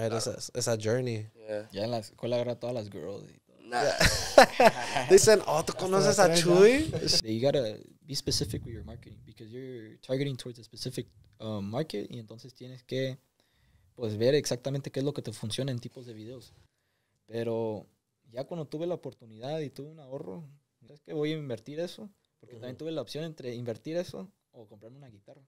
Right, esa, esa journey. Yeah. Ya en la escuela agarra todas las girls. y todo. Nah. Dicen, oh, ¿tú conoces a Chuy? You gotta be specific with your marketing because you're targeting towards a specific um, market y entonces tienes que pues ver exactamente qué es lo que te funciona en tipos de videos. Pero ya cuando tuve la oportunidad y tuve un ahorro, es que voy a invertir eso, porque también tuve la opción entre invertir eso o comprarme una guitarra,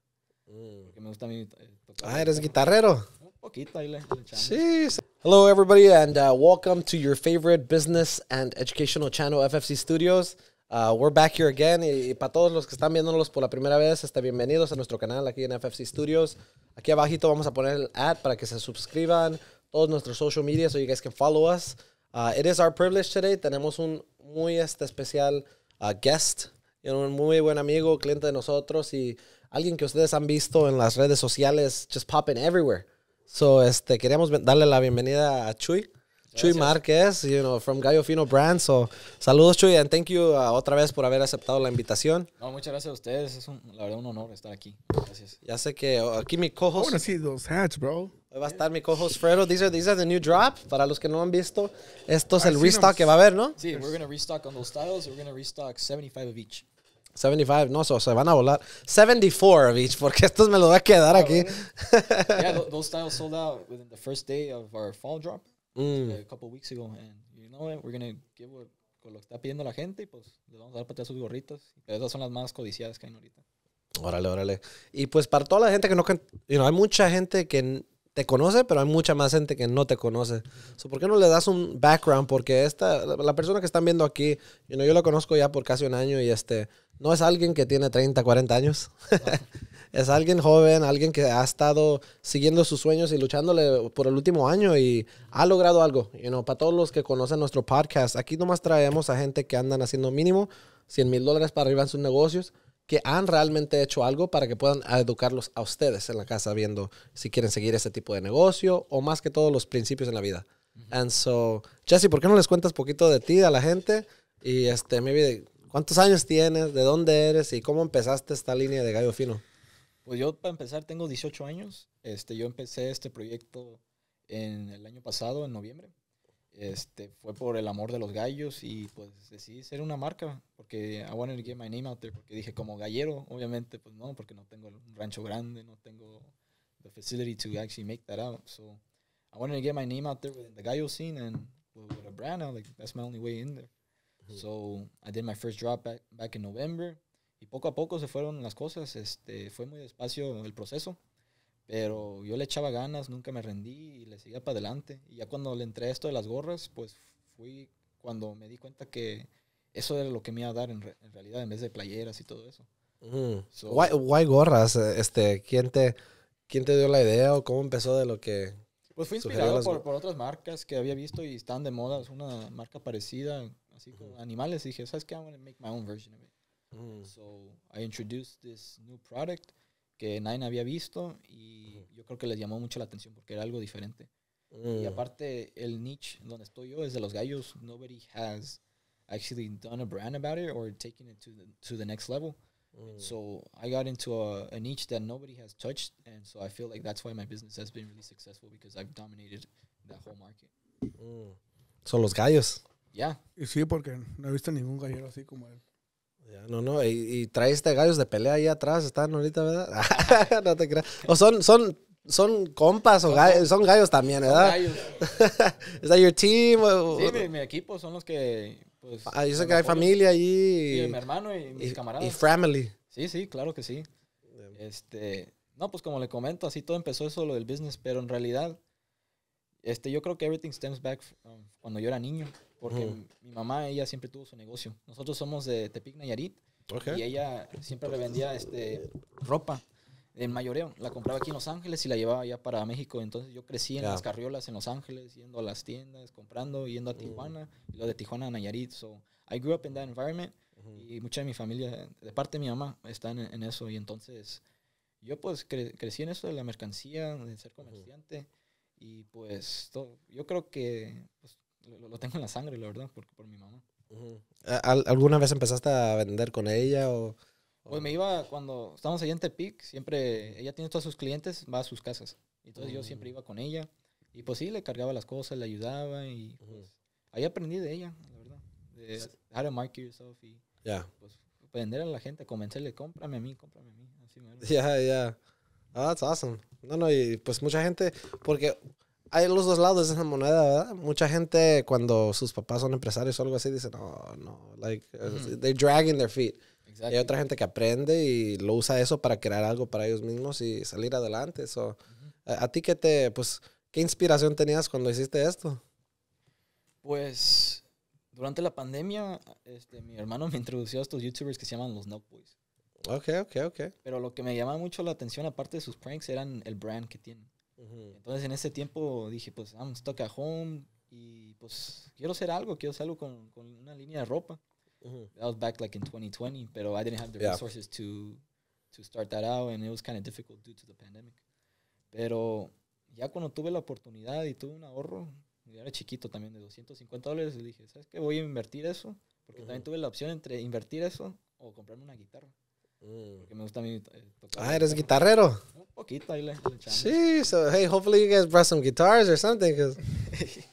porque me gusta a mí eh, tocar. Ah, eres guitarrero. Un poquito ahí le. Jeez. Hello, everybody, and uh, welcome to your favorite business and educational channel, FFC Studios. Uh, we're back here again. Y, y para todos los que están viéndonos por la primera vez, este, bienvenidos a nuestro canal aquí en FFC Studios. Aquí abajito vamos a poner el ad para que se suscriban. Todos nuestros social media, so you guys can follow us. Uh, it is our privilege today. Tenemos un muy este, especial uh, guest, un muy buen amigo, cliente de nosotros y alguien que ustedes han visto en las redes sociales just popping everywhere. So, este, queríamos ven- darle la bienvenida a Chuy. Chuy Márquez, you know, from Gallo Fino Brand. So, saludos Chuy, and thank you uh, otra vez por haber aceptado la invitación. No, muchas gracias a ustedes. Es un, la verdad un honor estar aquí. Gracias. Ya sé que oh, aquí mi I co-host, want to see those hats, bro. hoy va a estar mi co-host Fredo. These are, these are the new drop. Para los que no han visto, esto es el restock them. que va a haber, ¿no? Sí, we're gonna restock on those styles. We're gonna restock 75 of each. 75, no, so, se van a volar. 74 of each, porque estos me los voy a quedar aquí. yeah, th- those styles sold out within the first day of our fall drop Mm. a couple weeks ago. And you know what? We're gonna give what, con lo que está pidiendo la gente y pues les vamos a dar para atrás sus gorritas. Pero esas son las más codiciadas que hay ahorita. Órale, órale. Y pues para toda la gente que no... You know, hay mucha gente que te conoce, pero hay mucha más gente que no te conoce. So, ¿Por qué no le das un background? Porque esta, la, la persona que están viendo aquí, you know, yo lo conozco ya por casi un año y este, no es alguien que tiene 30, 40 años. es alguien joven, alguien que ha estado siguiendo sus sueños y luchándole por el último año y ha logrado algo. You know, para todos los que conocen nuestro podcast, aquí nomás traemos a gente que andan haciendo mínimo 100 mil dólares para arriba en sus negocios que han realmente hecho algo para que puedan educarlos a ustedes en la casa viendo si quieren seguir ese tipo de negocio o más que todos los principios en la vida. And so, Jesse, ¿por qué no les cuentas poquito de ti a la gente? Y este, maybe, ¿cuántos años tienes? ¿De dónde eres? ¿Y cómo empezaste esta línea de gallo fino? Pues yo para empezar tengo 18 años. Este, yo empecé este proyecto en el año pasado, en noviembre. Este, fue por el amor de los gallos y pues decidí ser una marca porque I wanted to get my name out there porque dije como gallero, obviamente pues no, porque no tengo un rancho grande, no tengo the facility to actually make that out. So I wanted to get my name out there within the gallo scene and with, with a brand, like that's my only way in there. So I did my first drop back, back in November y poco a poco se fueron las cosas. Este, fue muy despacio el proceso, pero yo le echaba ganas, nunca me rendí y le seguía para adelante. Y ya cuando le entré a esto de las gorras, pues fui cuando me di cuenta que eso era lo que me iba a dar en, re- en realidad en vez de playeras y todo eso. Mm. So- Why, why gorras? Este, ¿quién, te, ¿Quién te dio la idea o cómo empezó de lo que... Pues fui inspirado las por, por otras marcas que había visto y estaban de moda. Es una marca parecida, así como animales. Y dije, ¿sabes qué? I'm going to make my own version of it. Mm. So I introduced this new product que nadie había visto y yo creo que les llamó mucho la atención porque era algo diferente. Y Mm. aparte el niche donde estoy yo es de los gallos. Nobody has actually done a brand about it or taken it to the to the next level. Mm. So I got into a, a niche that nobody has touched, and so I feel like that's why my business has been really successful because I've dominated that whole market. Mm. Son los gallos. Yeah, Y sí, porque no he visto ningún gallero así como él. Ya, no, no, y, y traiste gallos de pelea ahí atrás, están ahorita, ¿verdad? no te creas. O son, son, son compas o Son gallos, son gallos también, ¿verdad? gallos. ¿Es that your team? Sí, mi, mi equipo son los que pues. Ah, yo sé que hay familia Sí, allí. mi hermano y mis y, camaradas. y family. Sí, sí, claro que sí. Este, no, pues como le comento, así todo empezó eso lo del business, pero en realidad, este, yo creo que everything stems back from cuando yo era niño, porque Ujú. mi- mamá, ella siempre tuvo su negocio. Nosotros somos de Tepic, Nayarit, y ella siempre revendía este, ropa en mayoreo. La compraba aquí en Los Ángeles y la llevaba allá para México. Entonces yo crecí en Ya. las carriolas en Los Ángeles, yendo a las tiendas, comprando, yendo a Tijuana, y luego de Tijuana a Nayarit. So I grew up in that environment y mucha de mi familia, de parte de mi mamá, están en, en eso. Y entonces yo pues cre- crecí en eso de la mercancía, de ser comerciante. Y pues to- yo creo que pues, lo, lo tengo en la sangre, la verdad, por, por mi mamá. Ujú. ¿Al- ¿Alguna vez empezaste a vender con ella o...? Pues me iba cuando estábamos allá en Tepic, siempre ella tiene todos sus clientes, va a sus casas. Entonces yo siempre iba con ella, Y pues sí, le cargaba las cosas, le ayudaba y pues, ahí aprendí de ella, la verdad. De how to market yourself y Yeah. pues vender a la gente, convencerle, cómprame a mí, cómprame a mí. Así mero. Yeah, yeah. Oh, that's awesome. No, no, y pues mucha gente, porque hay los dos lados de esa moneda, ¿verdad? Mucha gente cuando sus papás son empresarios o algo así dicen, no, no, like, uh, they're dragging their feet. Y Exacto. hay otra gente que aprende y lo usa eso para crear algo para ellos mismos y salir adelante. So, a, a ti qué te, pues, qué inspiración tenías cuando hiciste esto? Pues durante la pandemia, este, mi hermano me introdució a estos youtubers que se llaman los Nelk Boys. Ok, ok, ok. Pero lo que me llamaba mucho la atención, aparte de sus pranks, eran el brand que tienen. Entonces en ese tiempo dije, pues, I'm stuck at home y pues quiero hacer algo, quiero hacer algo con, con una línea de ropa. Ujú. That was back like in 2020, pero I didn't have the Yeah. resources to, to start that out and it was kind of difficult due to the pandemic. Pero ya cuando tuve la oportunidad y tuve un ahorro, y era chiquito también de 250 dólares, dije, ¿sabes qué? Voy a invertir eso, porque también Ujú. tuve la opción entre invertir eso o comprarme una guitarra, Mm. porque me gusta a mí eh, tocar. Ah, eres guitarrero. Un poquito ahí le, le echamos. Sí, so hey, hopefully you guys brought some guitars or something, because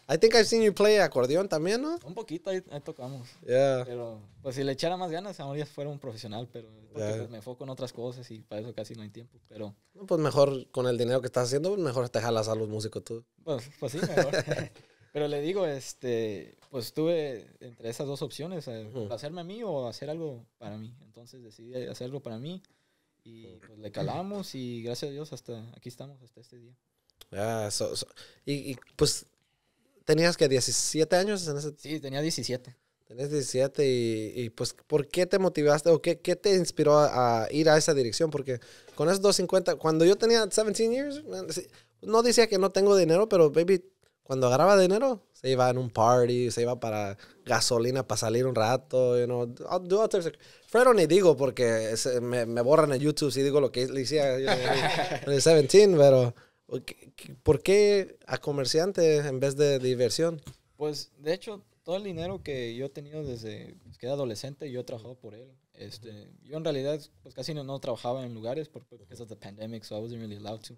I think I've seen you play acordeón también, ¿no? Un poquito ahí, ahí tocamos. Yeah. Pero, pues si le echara más ganas, ahora ya fuera un profesional, pero porque, Ya. pues, me enfoco en otras cosas y para eso casi no hay tiempo. Pero, No, Pues mejor con el dinero que estás haciendo, mejor te jalas a los músicos tú. pues, pues sí, mejor. pero le digo, este, pues estuve entre esas dos opciones, eh, Ujú. hacerme a mí o hacer algo para mí. Entonces decidí hacer algo para mí y pues le calamos y gracias a Dios hasta aquí estamos, hasta este día. Yeah, so- so- y, y, pues tenías que 17 años en ese Sí, tenía 17. Tenés 17 y, y, pues ¿por qué te motivaste o qué, qué te inspiró a, a ir a esa dirección? Porque con esos 250, cuando yo tenía 17 years, no decía que no tengo dinero, pero baby, cuando agarraba dinero, se iba en un party, se iba para gasolina para salir un rato, you know, I'll do all types Fredo ni digo porque se- me, me borran en YouTube si digo lo que le decía yo en el 17, pero ¿qué- qué- ¿por qué a comerciante en vez de diversión? Pues, de hecho, todo el dinero que yo he tenido desde que era adolescente, yo he trabajado por él. Este, yo en realidad, pues casi no, no trabajaba en lugares por, because of the pandemic, so I wasn't really allowed to.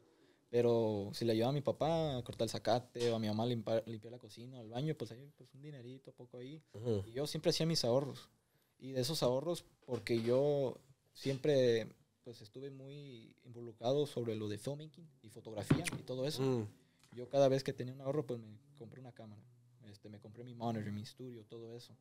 Pero si le ayudaba a mi papá a cortar el zacate o a mi mamá a limpiar, limpiar la cocina o el baño, pues ahí, pues un dinerito, poco ahí. Y yo siempre hacía mis ahorros. Y de esos ahorros, porque yo siempre, pues estuve muy involucrado sobre lo de filmmaking y fotografía y todo eso Mm, yo cada vez que tenía un ahorro, pues me compré una cámara. Este, me compré mi monitor, mi estudio, todo eso.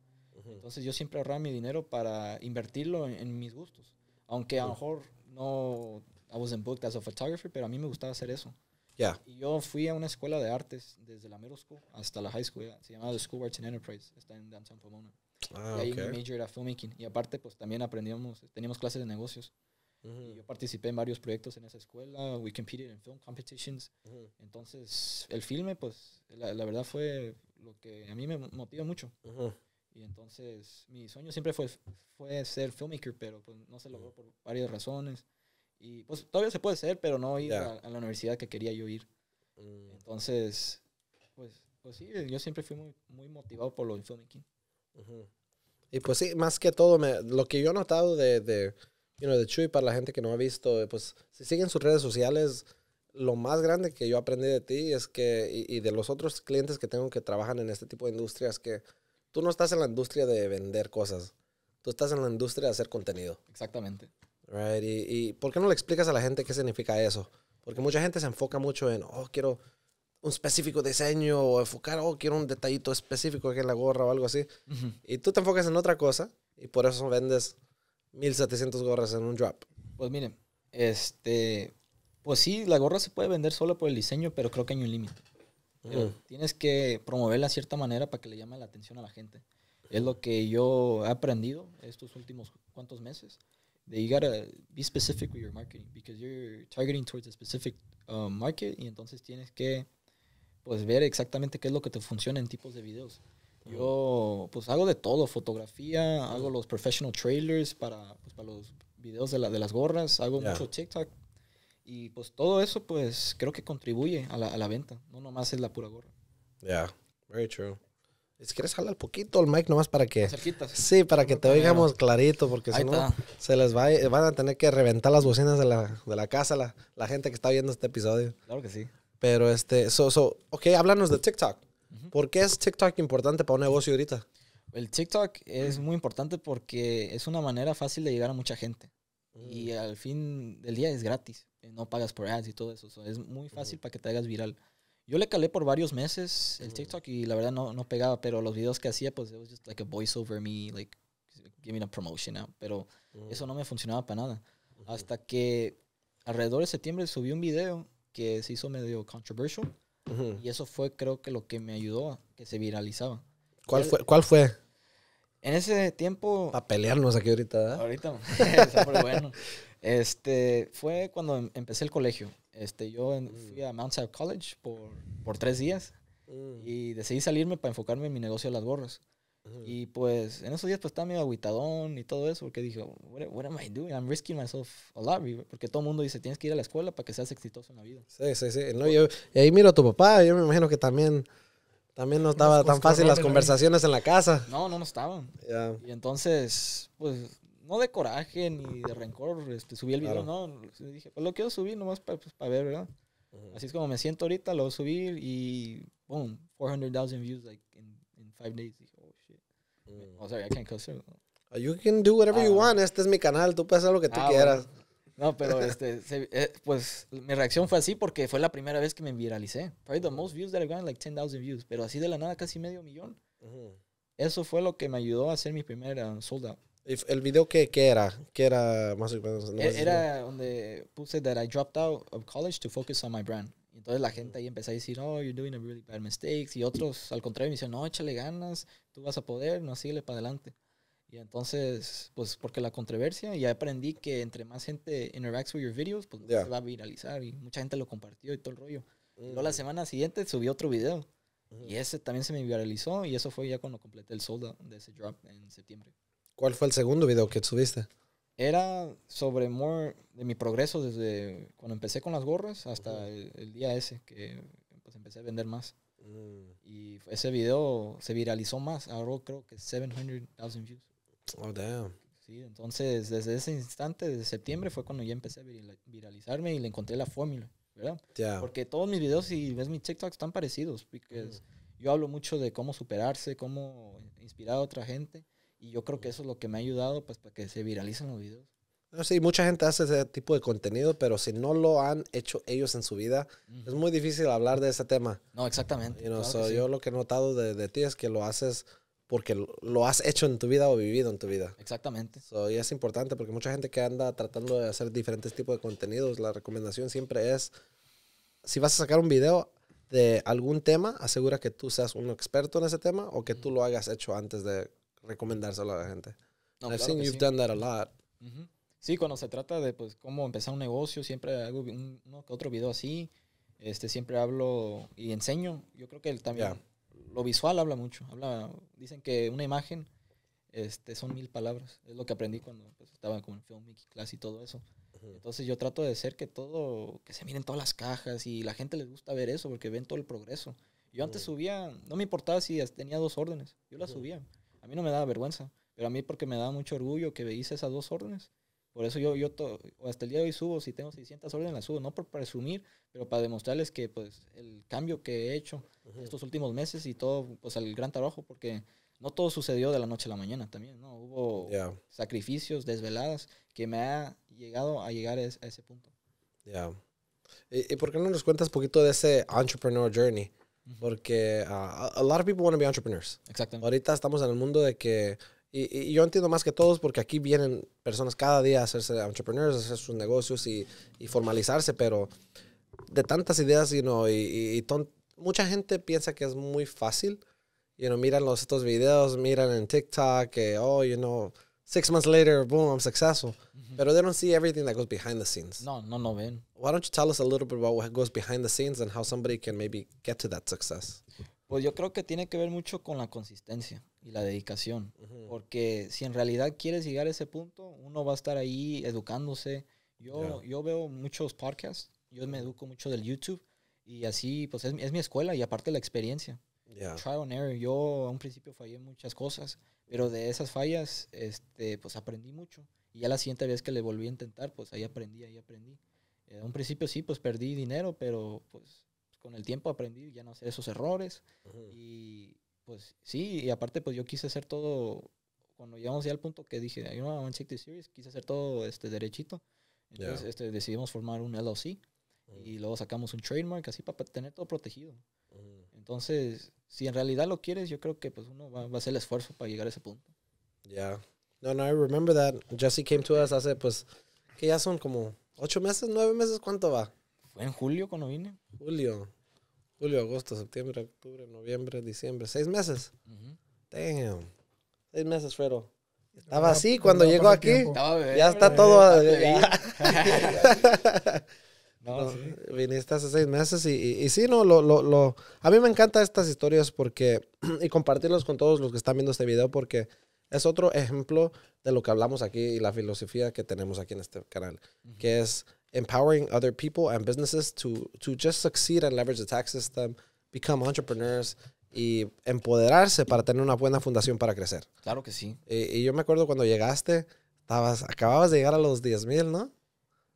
Entonces yo siempre ahorraba mi dinero para invertirlo en, en mis gustos. Aunque a lo mejor no, I wasn't booked as a photographer, pero a mí me gustaba hacer eso. Yeah. Y yo fui a una escuela de artes desde la middle school hasta la high school. Se llamaba The School of Arts and Enterprise. Está en downtown Pomona. Ah, y ahí ok. mi major era filmmaking. Y aparte, pues también aprendíamos, teníamos clases de negocios. Y Ujú, yo participé en varios proyectos en esa escuela. We competed in film competitions. ujú, Entonces, el filme, pues, la, la verdad fue lo que a mí me motiva mucho. ujú. Y entonces, mi sueño siempre fue, fue ser filmmaker, pero pues no se logró por varias razones. Y pues todavía se puede ser, pero no ir Ya. a, a la universidad que quería yo ir. Mm, Entonces, pues, pues sí, yo siempre fui muy, muy motivado por lo del filmmaking. ujú. Y pues sí, más que todo, me- lo que yo he notado de, de, you know, de Chuy, para la gente que no ha visto, pues si siguen sus redes sociales, lo más grande que yo aprendí de ti es que, y, y de los otros clientes que tengo que trabajan en este tipo de industrias, que tú no estás en la industria de vender cosas, tú estás en la industria de hacer contenido. Exactamente. Right? Y, y ¿por qué no le explicas a la gente qué significa eso? Porque mucha gente se enfoca mucho en, oh, quiero un específico diseño o enfocar, oh, quiero un detallito específico aquí en la gorra o algo así. Y tú te enfocas en otra cosa y por eso vendes 1700 gorras en un drop. Pues miren, este, pues sí, la gorra se puede vender solo por el diseño, pero creo que hay un límite. Ujú. tienes que promoverla de cierta manera para que le llame la atención a la gente. Es lo que yo he aprendido estos últimos cuantos meses. That you gotta be specific with your marketing because you're targeting towards a specific uh, market y entonces tienes que pues ver exactamente qué es lo que te funciona en tipos de videos. Yo pues hago de todo, fotografía, hago los professional trailers para, pues, para los videos de, la, de las gorras, hago Ya. mucho TikTok y pues todo eso pues creo que contribuye a la, a la venta, no nomás es la pura gorra. Yeah, very true. Si quieres jalar poquito el mic nomás para que... Cerquitas. Sí, para que te oigamos clarito, porque si no se les va, van a tener que reventar las bocinas de la, de la casa la, la gente que está viendo este episodio. Claro que sí. Pero este, so, so, ok, háblanos de TikTok. ¿Por qué es TikTok importante para un negocio ahorita? El TikTok es muy importante porque es una manera fácil de llegar a mucha gente. Y al fin del día es gratis. No pagas por ads y todo eso. so es muy fácil para que te hagas viral. Yo le calé por varios meses el. TikTok y la verdad no, no pegaba, pero los videos que hacía, pues, it was just like a voice over me, like, giving a promotion out. Pero eso no me funcionaba para nada. Hasta que alrededor de septiembre subí un video que se hizo medio controversial. Y eso fue, creo que, lo que me ayudó a que se viralizaba. ¿Cuál fue? ¿Cuál fue? En ese tiempo, Para pelearnos aquí ahorita, ¿verdad? ahorita, bueno. Este, fue cuando em- empecé el colegio. Este, yo en- fui a Mount South College por, por tres días Mm, y decidí salirme para enfocarme en mi negocio de las gorras. Y pues en esos días pues estaba medio aguitadón y todo eso porque dije, what, what am I doing? I'm risking myself a lot. Porque todo el mundo dice, tienes que ir a la escuela para que seas exitoso en la vida. Sí, sí, sí. No, yo, y ahí miro a tu papá, yo me imagino que también, también no estaba tan fácil las conversaciones en la casa. No, no, no estaban. Ya. Y entonces, pues, no de coraje ni de rencor, este, subí el video, Claro. no. Dije, pues lo quiero subir nomás para ver, ¿verdad? Así es como me siento ahorita, lo voy a subir y, boom, 400,000 views, like, in, in five days. Dije, oh, shit. Mm. Oh, sorry, I can't cuss. You can do whatever you Ah. want. Este es mi canal. Tú puedes hacer lo que tú Ah, quieras. bueno. No, pero este, se- eh, pues mi reacción fue así porque fue la primera vez que me viralicé. Probably the most views that I've gotten, like 10,000 views. Pero así de la nada, casi medio millón. Eso fue lo que me ayudó a hacer mi primer uh, sold out. ¿Y f- ¿El video qué, qué era? ¿Qué era más o menos? No E-. Era donde puse that I dropped out of college to focus on my brand. Y entonces la gente ahí empezó a decir, oh, you're doing a really bad mistakes. Y otros, al contrario, me dicen, no, échale ganas, tú vas a poder, no, síguele para adelante. Y entonces, pues, porque la controversia, y aprendí que entre más gente interacts with your videos, pues Ya. se va a viralizar. Y mucha gente lo compartió y todo el rollo. Mm. luego la semana siguiente subí otro video. Ujú. Y ese también se me viralizó. Y eso fue ya cuando completé el sold out de ese drop en septiembre. ¿Cuál fue el segundo video que subiste? Era sobre more de mi progreso desde cuando empecé con las gorras hasta Ujú. el, el día ese que pues empecé a vender más. Mm. Y ese video se viralizó más. Ahora creo que 700,000 views. Oh, damn. Sí, entonces desde ese instante, desde septiembre, fue cuando ya empecé a viralizarme y le encontré la fórmula, ¿verdad? Ya. Porque todos mis videos, si ves mis TikToks, están parecidos. Porque yo hablo mucho de cómo superarse, cómo inspirar a otra gente. Y yo creo que eso es lo que me ha ayudado pues, para que se viralicen los videos. Sí, mucha gente hace ese tipo de contenido, pero si no lo han hecho ellos en su vida, es muy difícil hablar de ese tema. No, exactamente. You know, claro so sí. Yo lo que he notado de, de ti es que lo haces porque lo- lo has hecho en tu vida o vivido en tu vida. Exactamente. So, y es importante porque mucha gente que anda tratando de hacer diferentes tipos de contenidos, la recomendación siempre es, si vas a sacar un video de algún tema, asegura que tú seas un experto en ese tema o que tú lo hayas hecho antes de recomendárselo a la gente. No, I've claro seen you've sí. done that a lot. Ujú. Sí, cuando se trata de pues cómo empezar un negocio, siempre hago un, uno que otro video así. Este, siempre hablo y enseño. Yo creo que el- también lo visual habla mucho. Habla, dicen que una imagen este, son mil palabras. Es lo que aprendí cuando pues, estaba con el filmmaking class y todo eso. Entonces yo trato de hacer que todo, que se miren todas las cajas y la gente les gusta ver eso porque ven todo el progreso. Yo antes subía, no me importaba si tenía dos órdenes, yo las subía. A mí no me daba vergüenza, pero a mí porque me daba mucho orgullo que hice esas dos órdenes. Por eso yo, yo hasta el día de hoy subo, si tengo 600 órdenes las subo, no por presumir, pero para demostrarles que pues el cambio que he hecho estos últimos meses y todo, pues el gran trabajo, porque no todo sucedió de la noche a la mañana también, ¿no? Hubo Yeah, sacrificios, desveladas, que me ha llegado a llegar a es- a ese punto. yeah. ¿Y, y por qué no nos cuentas un poquito de ese entrepreneur journey? Porque uh, a, lot of people want to be entrepreneurs. Exactamente. Ahorita estamos en el mundo de que, y, y yo entiendo más que todos porque aquí vienen personas cada día a hacerse entrepreneurs, a hacer sus negocios y, y formalizarse, pero de tantas ideas, you know, y, y- y ton- mucha gente piensa que es muy fácil. You know, miran los, estos videos, miran en TikTok, que, oh, you know, six months later, boom, I'm successful. Pero they don't see everything that goes behind the scenes. No, no, no ven. Why don't you tell us a little bit about what goes behind the scenes and how somebody can maybe get to that success? Pues yo creo que tiene que ver mucho con la consistencia y la dedicación. Porque si en realidad quieres llegar a ese punto, uno va a estar ahí educándose. Yo, yo veo muchos podcasts, yo me educo mucho del YouTube y así, pues es, es mi escuela y aparte la experiencia. Yeah. Trial and error. Yo a un principio fallé en muchas cosas, pero de esas fallas, este, pues aprendí mucho. Y ya la siguiente vez que le volví a intentar, pues ahí aprendí, ahí aprendí. Eh, a un principio sí, pues perdí dinero, pero pues con el tiempo aprendí ya no hacer esos errores. Y pues sí, y aparte pues yo quise hacer todo, cuando llegamos ya al punto que dije, to take this serious, quise hacer todo este derechito. Entonces Ya. este, decidimos formar un LLC y luego sacamos un trademark así para tener todo protegido. Entonces, si en realidad lo quieres, yo creo que pues uno va, va a hacer el esfuerzo para llegar a ese punto. Yeah. No, no, I remember that. Jesse came to us hace, pues, que ya son como ocho meses, nueve meses, ¿cuánto va? Fue en julio cuando vine. Julio. Julio, agosto, septiembre, octubre, noviembre, diciembre. Seis meses. Ujú. Damn. Seis meses, Fredo. Estaba Ya, así ya cuando llegó aquí. Estaba bebé, Ya está bebé, todo. ya. No, No, sí. Viniste hace seis meses y, y, y sí, no, lo, lo, lo, a mí me encantan estas historias porque, y compartirlos con todos los que están viendo este video porque es otro ejemplo de lo que hablamos aquí y la filosofía que tenemos aquí en este canal, que es empowering other people and businesses to, to just succeed and leverage the tax system, become entrepreneurs y empoderarse para tener una buena fundación para crecer. Claro que sí. Y, y yo me acuerdo cuando llegaste, estabas, acababas de llegar a los 10 mil, ¿no?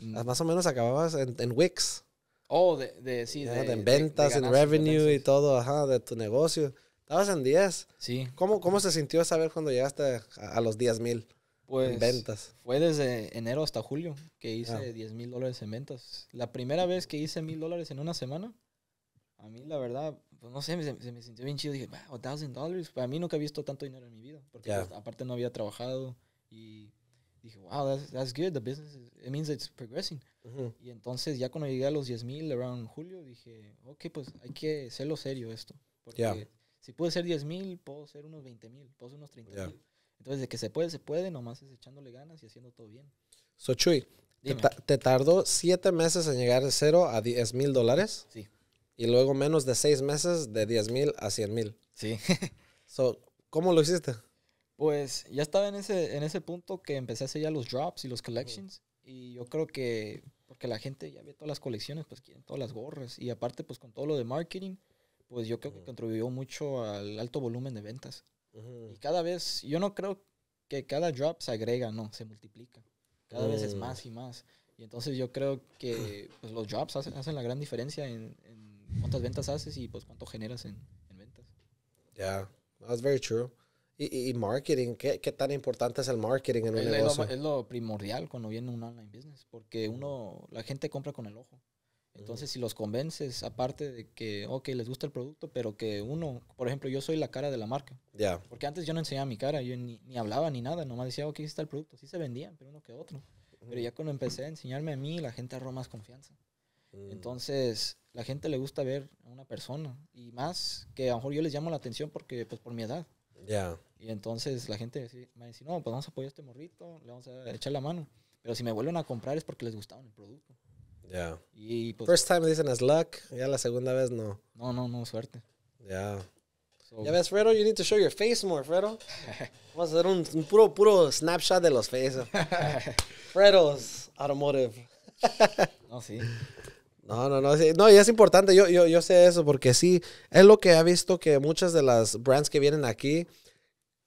Mm. Más o menos acababas en, en Wix. Oh, de, de sí, de, de, de- de ventas, en revenue y todo, ajá, de tu negocio. Estabas en 10. Sí, ¿Cómo, cómo se sintió saber cuando llegaste a, a los 10 mil pues en ventas? fue desde enero hasta julio que hice Ah. 10 mil dólares en ventas. La primera vez que hice mil dólares en una semana, a mí la verdad, pues no sé, se, se me sintió bien chido. Dije, wow, thousand dollars. Para mí nunca he visto tanto dinero en mi vida. Porque Ya. pues, aparte no había trabajado y dije, wow, that's, that's good. The business, is- it means it's progressing. Ujú. Y entonces ya cuando llegué a los 10 mil around julio, dije, ok, pues hay que hacerlo serio esto. Porque Ya. si puedo ser 10 mil, puedo ser unos 20 mil, puedo ser unos 30 Ya. mil. Entonces de que se puede, se puede, nomás es echándole ganas y haciendo todo bien. So, Chuy, te, te tardó 7 meses en llegar de 0 a 10 mil dólares Sí. y luego menos de 6 meses de 10 mil a 100 mil. Sí. So, ¿Cómo lo hiciste? Pues ya estaba en ese, en ese punto que empecé a hacer ya los drops y los collections. Y yo creo que, porque la gente ya ve todas las colecciones, pues quieren todas las gorras. Y aparte, pues con todo lo de marketing, pues yo creo que contribuyó mucho al alto volumen de ventas. Y cada vez, yo no creo que cada drop se agrega, no, se multiplica. Cada vez es Mm. más y más. Y entonces yo creo que pues, los drops hacen, hacen la gran diferencia en, en cuántas ventas haces y pues cuánto generas en, en ventas. Yeah, that's very true. Y, y- marketing, ¿qué, ¿qué tan importante es el marketing en un Es, es negocio? lo, es lo primordial cuando viene un online business, porque uno, la gente compra con el ojo. Entonces, si los convences, aparte de que, ok, les gusta el producto, pero que uno, por ejemplo, yo soy la cara de la marca. Yeah. Porque antes yo no enseñaba mi cara, yo ni, ni hablaba ni nada, nomás decía, ok, aquí está el producto. Sí se vendían, pero uno que otro. Pero ya cuando empecé a enseñarme a mí, la gente agarró más confianza. Mm. Entonces, la gente le gusta ver a una persona. Y más que a lo mejor yo les llamo la atención porque, pues, por mi edad. Yeah. Y entonces la gente me dice, no, pues vamos a apoyar a este morrito, le vamos a echar la mano. Pero si me vuelven a comprar es porque les gustaba el producto. Yeah. Y pues, First time dicen es luck, ya la segunda vez no. no, no, no, suerte. Yeah. So, Ya ves, Fredo, you need to show your face more, Fredo. Vamos a hacer un, un puro, puro snapshot de los faces. Fredo's Automotive. no, sí. No, no, no, sí, no, y es importante, yo, yo, yo sé eso, porque sí, es lo que he visto que muchas de las brands que vienen aquí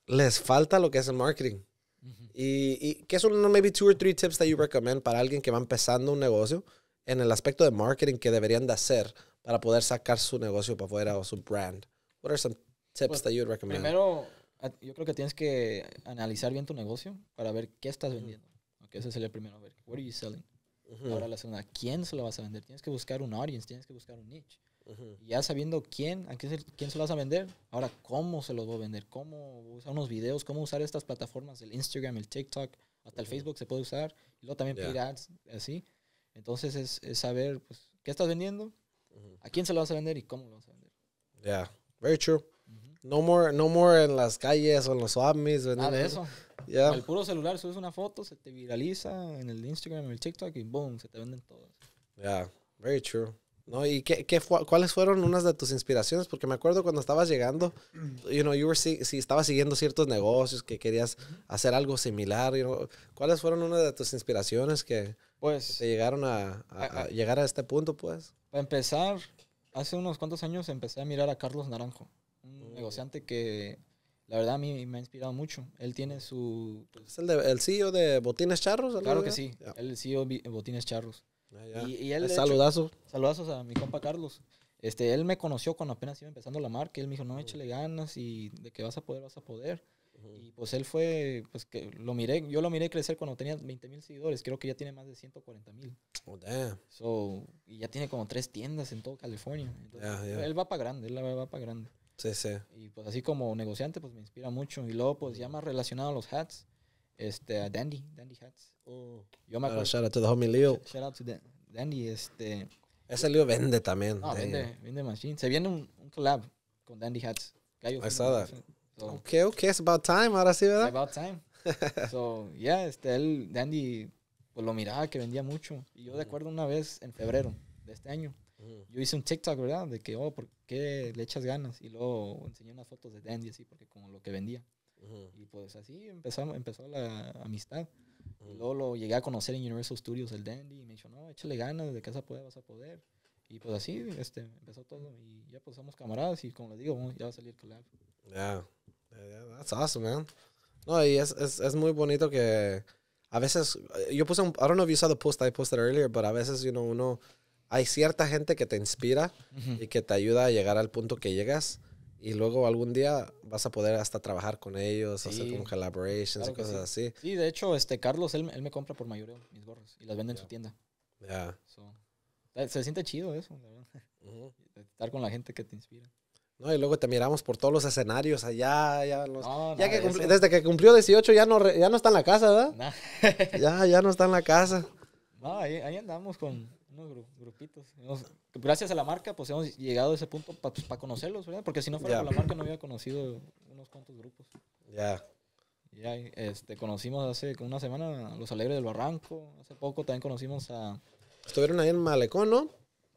les falta lo que es el marketing. Ujú. Y, y ¿qué son maybe two or three tips that you recommend para alguien que va empezando un negocio en el aspecto de marketing que deberían de hacer para poder sacar su negocio para afuera o su brand? What are some tips Pues, that you would recommend? Primero, yo creo que tienes que analizar bien tu negocio para ver qué estás vendiendo. Ok, ese sería el primero. A ver, what are you selling? Ujú, Ahora la segunda, ¿quién se lo vas a vender? Tienes que buscar un audience, tienes que buscar un niche. ujú, Y ya sabiendo quién, a quién se, quién se lo vas a vender, ahora cómo se los voy a vender, cómo usar unos videos, cómo usar estas plataformas, el Instagram, el TikTok, hasta el. Facebook se puede usar, y luego también Ya. paid ads, así. Entonces es, es saber pues, qué estás vendiendo, a quién se lo vas a vender y cómo lo vas a vender. Yeah, very true. No more, no more en las calles o en los swap meets. Nada de eso. Yeah. Al puro celular subes una foto, se te viraliza en el Instagram, en el TikTok y boom, se te venden todas. Yeah, very true. No, ¿y qué, qué fue- cuáles fueron unas de tus inspiraciones? Porque me acuerdo cuando estabas llegando, you know, you were si, si estabas siguiendo ciertos negocios que querías hacer algo similar, you know, ¿cuáles fueron unas de tus inspiraciones que Pues, te llegaron a, a- a ah. llegar a este punto, pues? para empezar, hace unos cuantos años empecé a mirar a Carlos Naranjo, un Mm. negociante que la verdad a mí me ha inspirado mucho. Él tiene su... pues, ¿Es el, de, el CEO de Botines Charros? claro que sí, Yeah. él es CEO de Botines Charros. Yeah, yeah. Y, y él, El de hecho, saludazo. saludazos a mi compa Carlos. Este, él me conoció cuando apenas iba empezando la marca. Él me dijo, no, échale ganas y de que vas a poder, vas a poder. Y pues él fue, pues que lo miré, yo lo miré crecer cuando tenía 20 mil seguidores. Creo que ya tiene más de 140 mil. Oh, damn. So, y ya tiene como tres tiendas en todo California. Entonces, Ya, ya. Él va para grande, él va para grande. Sí, sí. Y pues así como negociante, pues me inspira mucho. Y luego, pues ya más relacionado a los hats, este, a Dandy, Dandy Hats. Yo me acuerdo. shout out to the homie Leo. Shout out to Dan- Dandy, este. Ese Leo vende también. No, vende, vende machine. Se viene un, un collab con Dandy Hats. Gallo I saw that. So, Ok, ok, it's about time, ahora sí, ¿verdad? about time. so, yeah, este, él, Dandy, pues lo miraba que vendía mucho. Y yo de acuerdo una vez en febrero de este año, Ujú. yo hice un TikTok, ¿verdad? De que, oh, ¿por qué le echas ganas? Y luego enseñé unas fotos de Dandy así, porque como lo que vendía. Ujú. Y pues así empezamos, empezó la amistad. Y luego lo llegué a conocer en Universal Studios, el Dandy, y me dijo, no, échale ganas, de que vas a poder, vas a poder. Y pues así este, empezó todo. Y ya pues somos camaradas y como les digo, ya va a salir el collab. Yeah. Yeah, yeah, that's awesome, man. No, y es, es, es muy bonito que a veces, yo puse un, I don't know if you saw the post I posted earlier, but a veces, you know, uno, hay cierta gente que te inspira y que te ayuda a llegar al punto que llegas y luego algún día vas a poder hasta trabajar con ellos, hacer Sí. como collaborations Claro y cosas así. Sí, de hecho, este Carlos, él, él me compra por mayoreo mis gorras y las vende en Ya. su tienda. Yeah. So, eh, se siente chido eso, verdad. Ujú. Estar con la gente que te inspira. No, y luego te miramos por todos los escenarios allá, ya, los- No, ya que cumpli- desde que cumplió 18 ya no, ya no está en la casa, ¿verdad? Nah. Ya, ya no está en la casa. No, ahí, ahí andamos con unos gru- grupitos. Hemos- gracias a la marca, pues hemos llegado a ese punto para conocerlos, ¿verdad? Porque si no fuera Ya. por la marca, no hubiera conocido unos cuantos grupos. Ya. Ya este, conocimos hace una semana a Los Alegres del Barranco. Hace poco también conocimos a. Estuvieron ahí en Malecón, ¿no?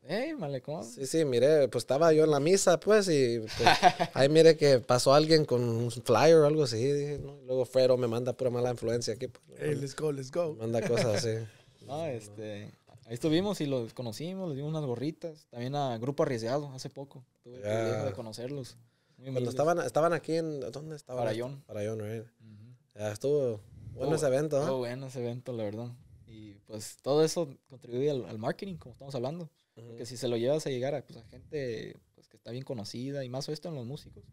¡Ey, Malecón! Sí, sí, miré, pues estaba yo en la misa, pues, y pues, ahí mire que pasó alguien con un flyer o algo así. dije, ¿no? Luego Fredo me manda pura mala influencia aquí. Pues, Hey, let's go, let's go. manda cosas así. No, este, ahí estuvimos y los conocimos, les dimos unas gorritas. También a Grupo Arriesgado, hace poco. Tuve el privilegio de conocerlos. Muy Cuando estaban, estaban aquí en, ¿dónde estaban? Farallón. Farallón, right? Ujú. Ya estuvo bueno ese evento, estuvo bueno ese evento, la verdad. Y pues todo eso contribuye al, al marketing, como estamos hablando. Porque si se lo llevas a llegar a, pues, a gente pues, que está bien conocida y más esto en los músicos.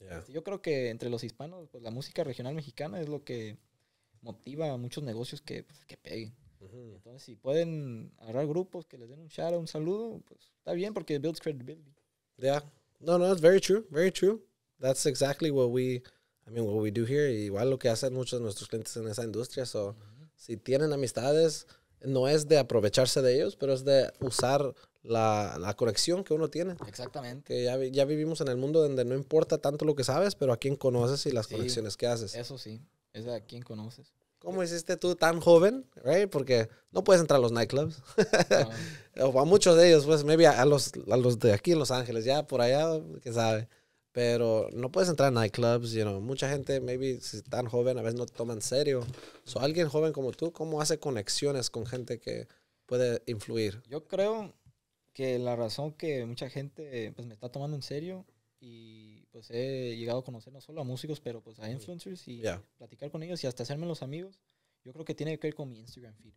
Este, Yo creo que entre los hispanos, pues la música regional mexicana es lo que motiva a muchos negocios que, pues, que peguen. Ujú. Entonces, si pueden agarrar grupos que les den un shout, un saludo, pues está bien porque builds credibility. Yeah. No, no, it's very true, very true. That's exactly what we, I mean, what we do here. Igual lo que hacen muchos de nuestros clientes en esa industria. So, si tienen amistades, no es de aprovecharse de ellos, pero es de usar la, la conexión que uno tiene. Exactamente. Que ya, ya vivimos en el mundo donde no importa tanto lo que sabes, pero a quién conoces y las Sí. conexiones que haces. Eso sí, es a quien conoces. ¿Cómo hiciste tú tan joven? Right? Porque no puedes entrar a los nightclubs. Ah, o a muchos de ellos, pues, maybe a, a los, a los de aquí en Los Ángeles, ya por allá, que sabe. Pero no puedes entrar a nightclubs, you know. Mucha gente, maybe, si tan joven, a veces no te toma en serio. So, alguien joven como tú, ¿cómo hace conexiones con gente que puede influir? Yo creo que la razón que mucha gente pues, me está tomando en serio y pues he llegado a conocer no solo a músicos, pero pues a influencers y Ya. platicar con ellos y hasta hacerme los amigos, yo creo que tiene que ver con mi Instagram feed.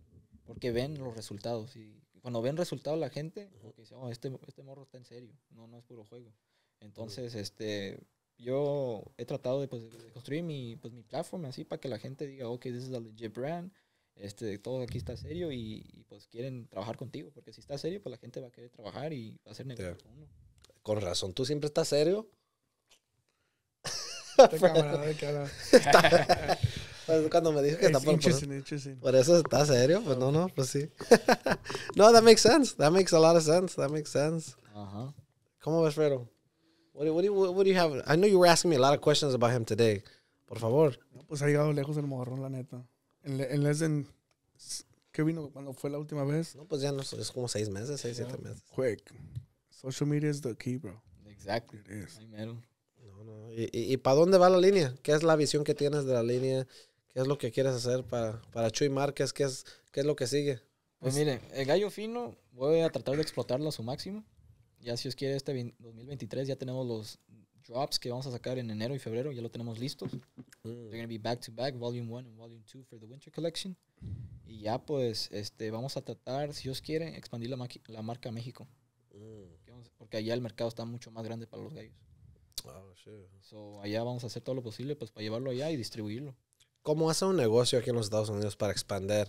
Porque ven los resultados y cuando ven resultados la gente, porque dice, oh, este, este morro está en serio, no, no es puro juego. Entonces, este, yo he tratado de, pues, de construir mi, pues, mi plataforma así para que la gente diga, ok, this is a legit brand, este, todo aquí está serio y, y, pues quieren trabajar contigo, porque si está serio, pues la gente va a querer trabajar y va a hacer negocio Ya. con uno. Con razón, ¿tú siempre estás serio? Cara. Pues, Cuando me dijo que está por, por, eso está serio, pues no, no, pues sí. no, that makes sense. That makes a lot of sense. That makes sense. Ajá. ¿Cómo ves, Fredo? What do, what, do you, what do you have? I know you were asking me a lot of questions about him today. Por favor. No, Pues ha llegado lejos el morrón, la neta. En, en less than- ¿Qué vino cuando fue la última vez? No, pues ya no, es como seis meses, seis, siete Ya. meses. Quick. Social media is the key, bro. Exactly. It is. Mero. No. ¿Y, y, y para dónde va la línea? ¿Qué es la visión que tienes de la línea? ¿Qué es lo que quieres hacer para, para Chuy Márquez? ¿Qué es, ¿Qué es lo que sigue? Pues mire, el gallo fino voy a tratar de explotarlo a su máximo. Ya si os quiere este vein- 2023 ya tenemos los drops que vamos a sacar en enero y febrero, ya lo tenemos listos. They're going to be back to back, volume 1 and volume 2 for the winter collection. Y ya pues este vamos a tratar, si Dios quiere, expandir la, la marca a México. Mm. Porque allá el mercado está mucho más grande para los gallos. Oh, shit. So, allá vamos a hacer todo lo posible pues para llevarlo allá y distribuirlo. ¿Cómo hace un negocio aquí en los Estados Unidos para expandir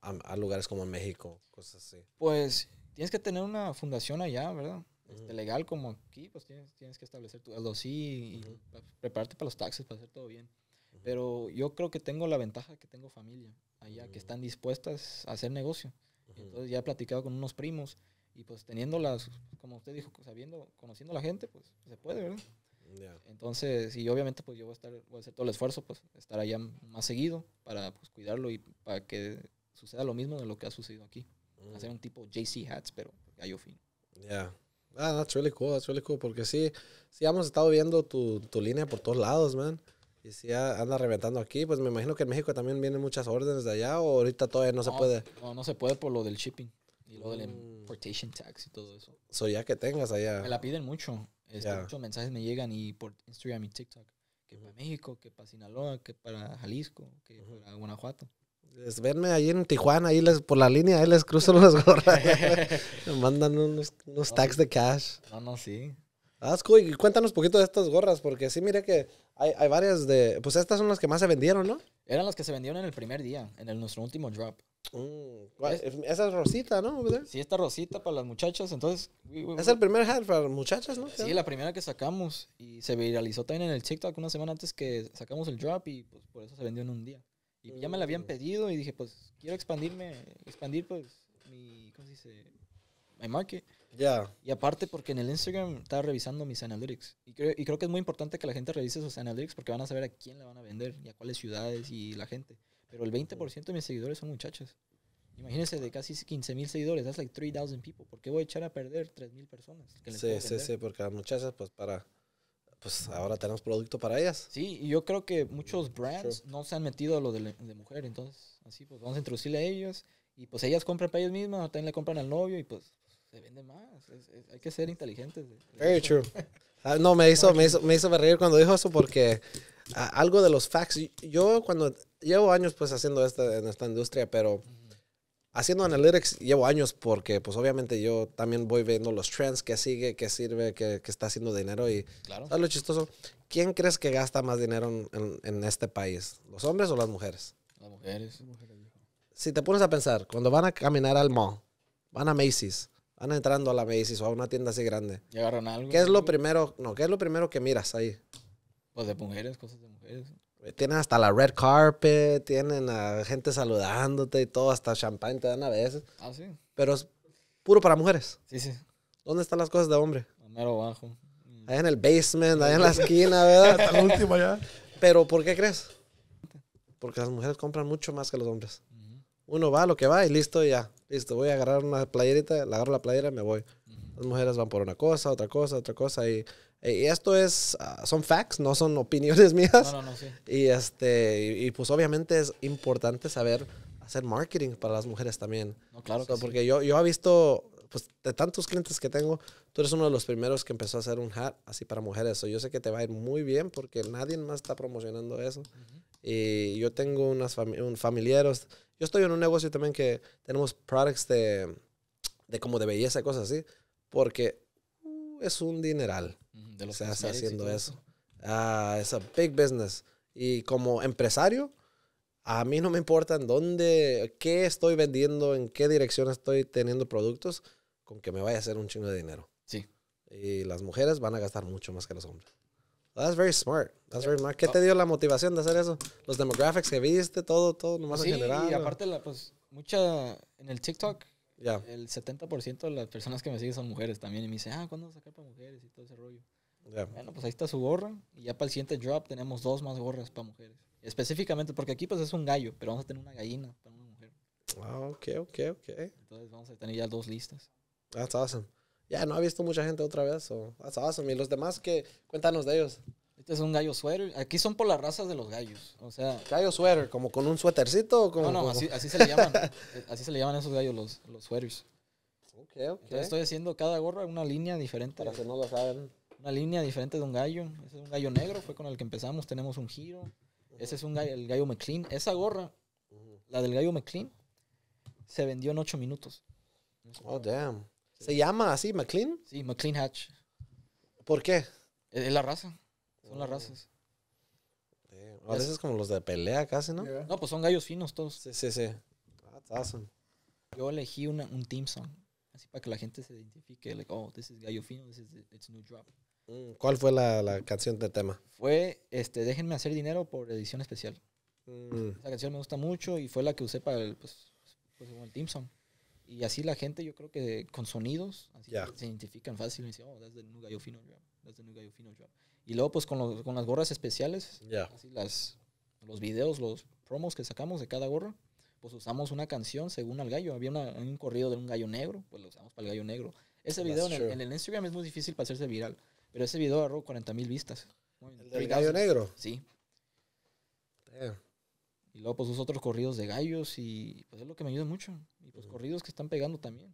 a, a lugares como México? Cosas así. Pues tienes que tener una fundación allá, ¿verdad? Este, legal como aquí, pues tienes, tienes que establecer tu LLC y Ujú. pa- prepararte para los taxes, para hacer todo bien. Pero yo creo que tengo la ventaja que tengo familia allá, que están dispuestas a hacer negocio. Entonces ya he platicado con unos primos y pues teniéndolas, como usted dijo, sabiendo, conociendo a la gente, pues se puede, ¿verdad? Yeah. Entonces, y obviamente pues yo voy a estar, voy a hacer todo el esfuerzo, pues estar allá más seguido para pues, cuidarlo y para que suceda lo mismo de lo que ha sucedido aquí. Mm. Hacer un tipo JC Hats, pero gallo fino. Yeah. Ah, that's really cool, that's really cool. Porque sí, sí hemos estado viendo tu, tu línea por todos lados, man. Y si anda reventando aquí, pues me imagino que en México también vienen muchas órdenes de allá o ahorita todavía no se puede. No, no se puede por lo del shipping y lo del Mm. Importation tax y todo eso. So ya que tengas allá. Me la piden mucho. Este, Ya. Muchos mensajes me llegan y por Instagram y TikTok. Que Ujú. para México, que para Sinaloa, que para Jalisco, que Ujú. para Guanajuato. Les- Venme ahí en Tijuana, ahí les, por la línea, ahí les cruzo las gorras. Me mandan unos, unos No, tags de cash. no, no, sí. Es cool. Y cuéntanos un poquito de estas gorras, porque sí, mire que hay, hay varias de... Pues estas son las que más se vendieron, ¿no? Eran las que se vendieron en el primer día, en el, nuestro último drop. Mm. Esa es rosita, ¿no? Sí, esta rosita para las muchas, entonces... we- we- Es el primer hat para muchachas, ¿no? Sí, la primera que sacamos y se viralizó también en el TikTok una semana antes que sacamos el drop y pues por eso se vendió en un día. Y ya me la habían Mm. pedido y dije, pues quiero expandirme, expandir pues mi, ¿cómo se dice? My market. Ya. Y aparte porque en el Instagram estaba revisando mis analytics. Y creo, y creo que es muy importante que la gente revise sus analytics porque van a saber a quién le van a vender y a cuáles ciudades y la gente. Pero el 20% de mis seguidores son muchachas. Imagínense de casi 15 mil seguidores, that's like 3,000 people. ¿Por qué voy a echar a perder 3 mil personas? que les Sí, sí, sí, porque las muchachas, pues para... Pues ahora tenemos producto para ellas. Sí, y yo creo que muchos brands no se han metido a lo de, de mujer, entonces así pues vamos a introducirle a ellos y pues ellas compran para ellas mismas, también le compran al novio y pues se vende más. Es- es- hay que ser inteligentes. Very true. Ah, no, me hizo, me, hizo, me hizo reír cuando dijo eso porque ah, algo de los facts, yo cuando llevo años pues haciendo esta, en esta industria, pero haciendo analytics llevo años porque pues obviamente yo también voy viendo los trends, que sigue, que sirve, que, que está haciendo dinero y Claro. ¿sabes lo chistoso? ¿Quién crees que gasta más dinero en, en- en este país? ¿Los hombres o las mujeres? Las mujeres. Si te pones a pensar, cuando van a caminar al mall, van a Macy's, van entrando a la Macy's o a una tienda así grande, Y agarran algo. ¿qué es lo primero, no, qué es lo primero que miras ahí? Pues de mujeres, cosas de mujeres. Tienen hasta la red carpet, tienen a gente saludándote y todo, hasta champán te dan a veces. Ah, sí. Pero es puro para mujeres. Sí, sí. ¿Dónde están las cosas de hombre? A mero abajo. Mm. Allá en el basement, allá en la esquina, ¿verdad? Hasta la última ya. Pero ¿por qué crees? Porque las mujeres compran mucho más que los hombres. Uno va a lo que va y listo, ya. Listo, voy a agarrar una playerita, le agarro la playera y me voy. Las mujeres van por una cosa, otra cosa, otra cosa. Y, y esto es, ah, son facts, no son opiniones mías. No, no, no, sí. Y, este, y, y, pues obviamente es importante saber hacer marketing para las mujeres también. No, claro O sea, que sí. porque yo, yo he visto, pues de tantos clientes que tengo, tú eres uno de los primeros que empezó a hacer un hat así para mujeres. So, yo sé que te va a ir muy bien porque nadie más está promocionando eso. Y yo tengo unas fami- un familiares. Yo estoy en un negocio también que tenemos products de, de como de belleza y cosas así. Porque uh, es un dineral De los se hace haciendo eso. Ah, es a big business. Y como empresario, a mí no me importa en dónde, qué estoy vendiendo, en qué dirección estoy teniendo productos, con que me vaya a hacer un chingo de dinero. Sí. Y las mujeres van a gastar mucho más que los hombres. That's very smart. That's very smart. ¿Qué te dio la motivación de hacer eso? Los demographics que viste, todo, todo, nomás Sí, en general. y aparte, la, pues, mucha en el TikTok, Ya, el 70% de las personas que me siguen son mujeres también. Y me dicen, ah, ¿cuándo vas a sacar para mujeres? Y todo ese rollo. ya. Bueno, pues ahí está su gorra. Y ya para el siguiente drop tenemos dos más gorras para mujeres. Específicamente, porque aquí pues es un gallo, pero vamos a tener una gallina para una mujer. Ah, ok, ok, ok. Entonces vamos a tener ya dos listas. That's awesome. Ya, no ha visto mucha gente otra vez. So that's awesome. Y los demás, que Cuéntanos de ellos. Este es un gallo sweater. Aquí son por las razas de los gallos. O sea, Gallo sweater, como con un suétercito o como. no, no, como- así, así se le llaman. así se le llaman a esos gallos los, los sweaters. Ok, ok. Entonces estoy haciendo cada gorra una línea diferente. Para que no lo saben. Una línea diferente de un gallo. Ese es un gallo negro, fue con el que empezamos. Tenemos un giro. Ese es un gallo, el gallo McLean. Esa gorra, la del gallo McLean, se vendió en 8 minutos. Oh, damn. ¿Se llama así, McLean? Sí, McLean Hatch. ¿Por qué? Es, es la raza. Son las razas. A veces como los de pelea casi, ¿no? Yeah. No, pues son gallos finos todos. Sí, sí, sí. That's awesome. Yo elegí una, un team song. Así para que la gente se identifique. Like, oh, this is Gallo Fino, this is it's new drop. Mm, ¿Cuál fue la, la canción de tema? Fue, este, déjenme hacer dinero por edición especial. Mm, Esa canción me gusta mucho y fue la que usé para el, pues, pues, el team song. Y así la gente, yo creo que con sonidos, así se identifican fácil. Y oh, that's the new Gallo Fino drop. That's the new. Y luego, pues, con, los- con las gorras especiales, así las, los videos, los promos que sacamos de cada gorra, pues usamos una canción según al gallo. Había una- un corrido de un gallo negro, pues lo usamos para el gallo negro. Ese video en el, true. en el Instagram es muy difícil para hacerse viral, pero ese video agarró 40 mil vistas. ¿El del gallo negro? Sí. Damn. Y luego pues uso otros corridos de gallos y pues es lo que me ayuda mucho. Y pues corridos que están pegando también.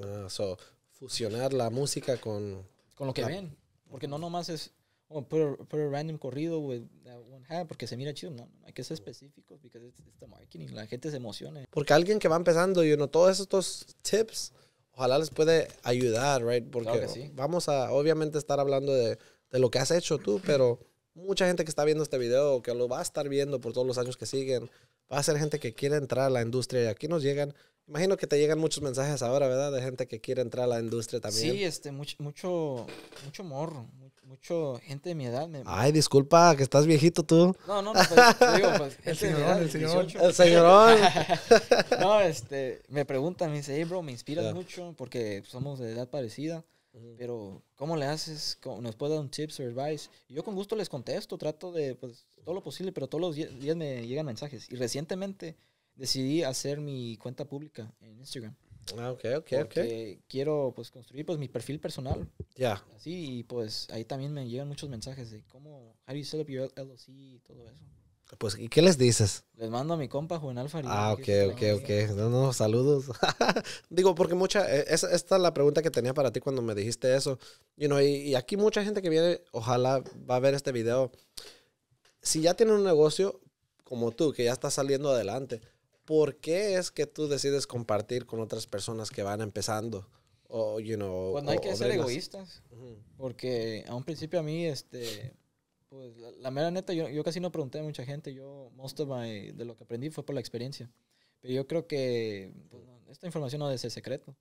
Ah, so, fusionar la música con... Con lo que Ah. ven. Porque no nomás es, oh, put a, put a random corrido with that one hat porque se mira chido. No, no, hay que ser específicos porque es the marketing. La gente se emociona. Porque alguien que va empezando, you know, todos estos tips, ojalá les puede ayudar, right? Porque Claro sí. vamos a, obviamente, estar hablando de, de lo que has hecho tú, pero mucha gente que está viendo este video, que lo va a estar viendo por todos los años que siguen, va a ser gente que quiere entrar a la industria y aquí nos llegan, imagino que te llegan muchos mensajes ahora, ¿verdad? De gente que quiere entrar a la industria también. Sí, este, mucho, mucho, mucho morro. mu- Mucho gente de mi edad. me- Ay, disculpa, que estás viejito tú. No, no, no, pues, te digo, pues, El señorón, el señorón. 18. El señorón. no, este, me preguntan, me dice, hey, bro, me inspiras Ya. mucho porque somos de edad parecida, pero ¿cómo le haces? ¿Cómo- ¿Nos puede dar un tips o advice? Y yo con gusto les contesto, trato de, pues, todo lo posible, pero todos los días me llegan mensajes. Y recientemente decidí hacer mi cuenta pública en Instagram. Ah, ok, ok, ok. porque quiero, pues, construir, pues, mi perfil personal. Ya. Así, y pues, ahí también me llegan muchos mensajes de cómo, how do you set up your LLC y todo eso. Pues, ¿y qué les dices? Les mando a mi compa Juvenal Farid. Ah, ok, ok, ok. No, no, saludos. Digo, porque mucha, eh, es- esta es la pregunta que tenía para ti cuando me dijiste eso. You know, y, y aquí mucha gente que viene, ojalá va a ver este video. Si ya tienen un negocio como tú, que ya está saliendo adelante, ¿por qué es que tú decides compartir con otras personas que van empezando? O, you know, Pues no hay o- que o ser egoístas. Porque a un principio a mí, este, pues la, la mera neta, yo, yo casi no pregunté a mucha gente. Yo, most of my- de lo que aprendí fue por la experiencia. Pero yo creo que pues, no, esta información no debe ser secreto.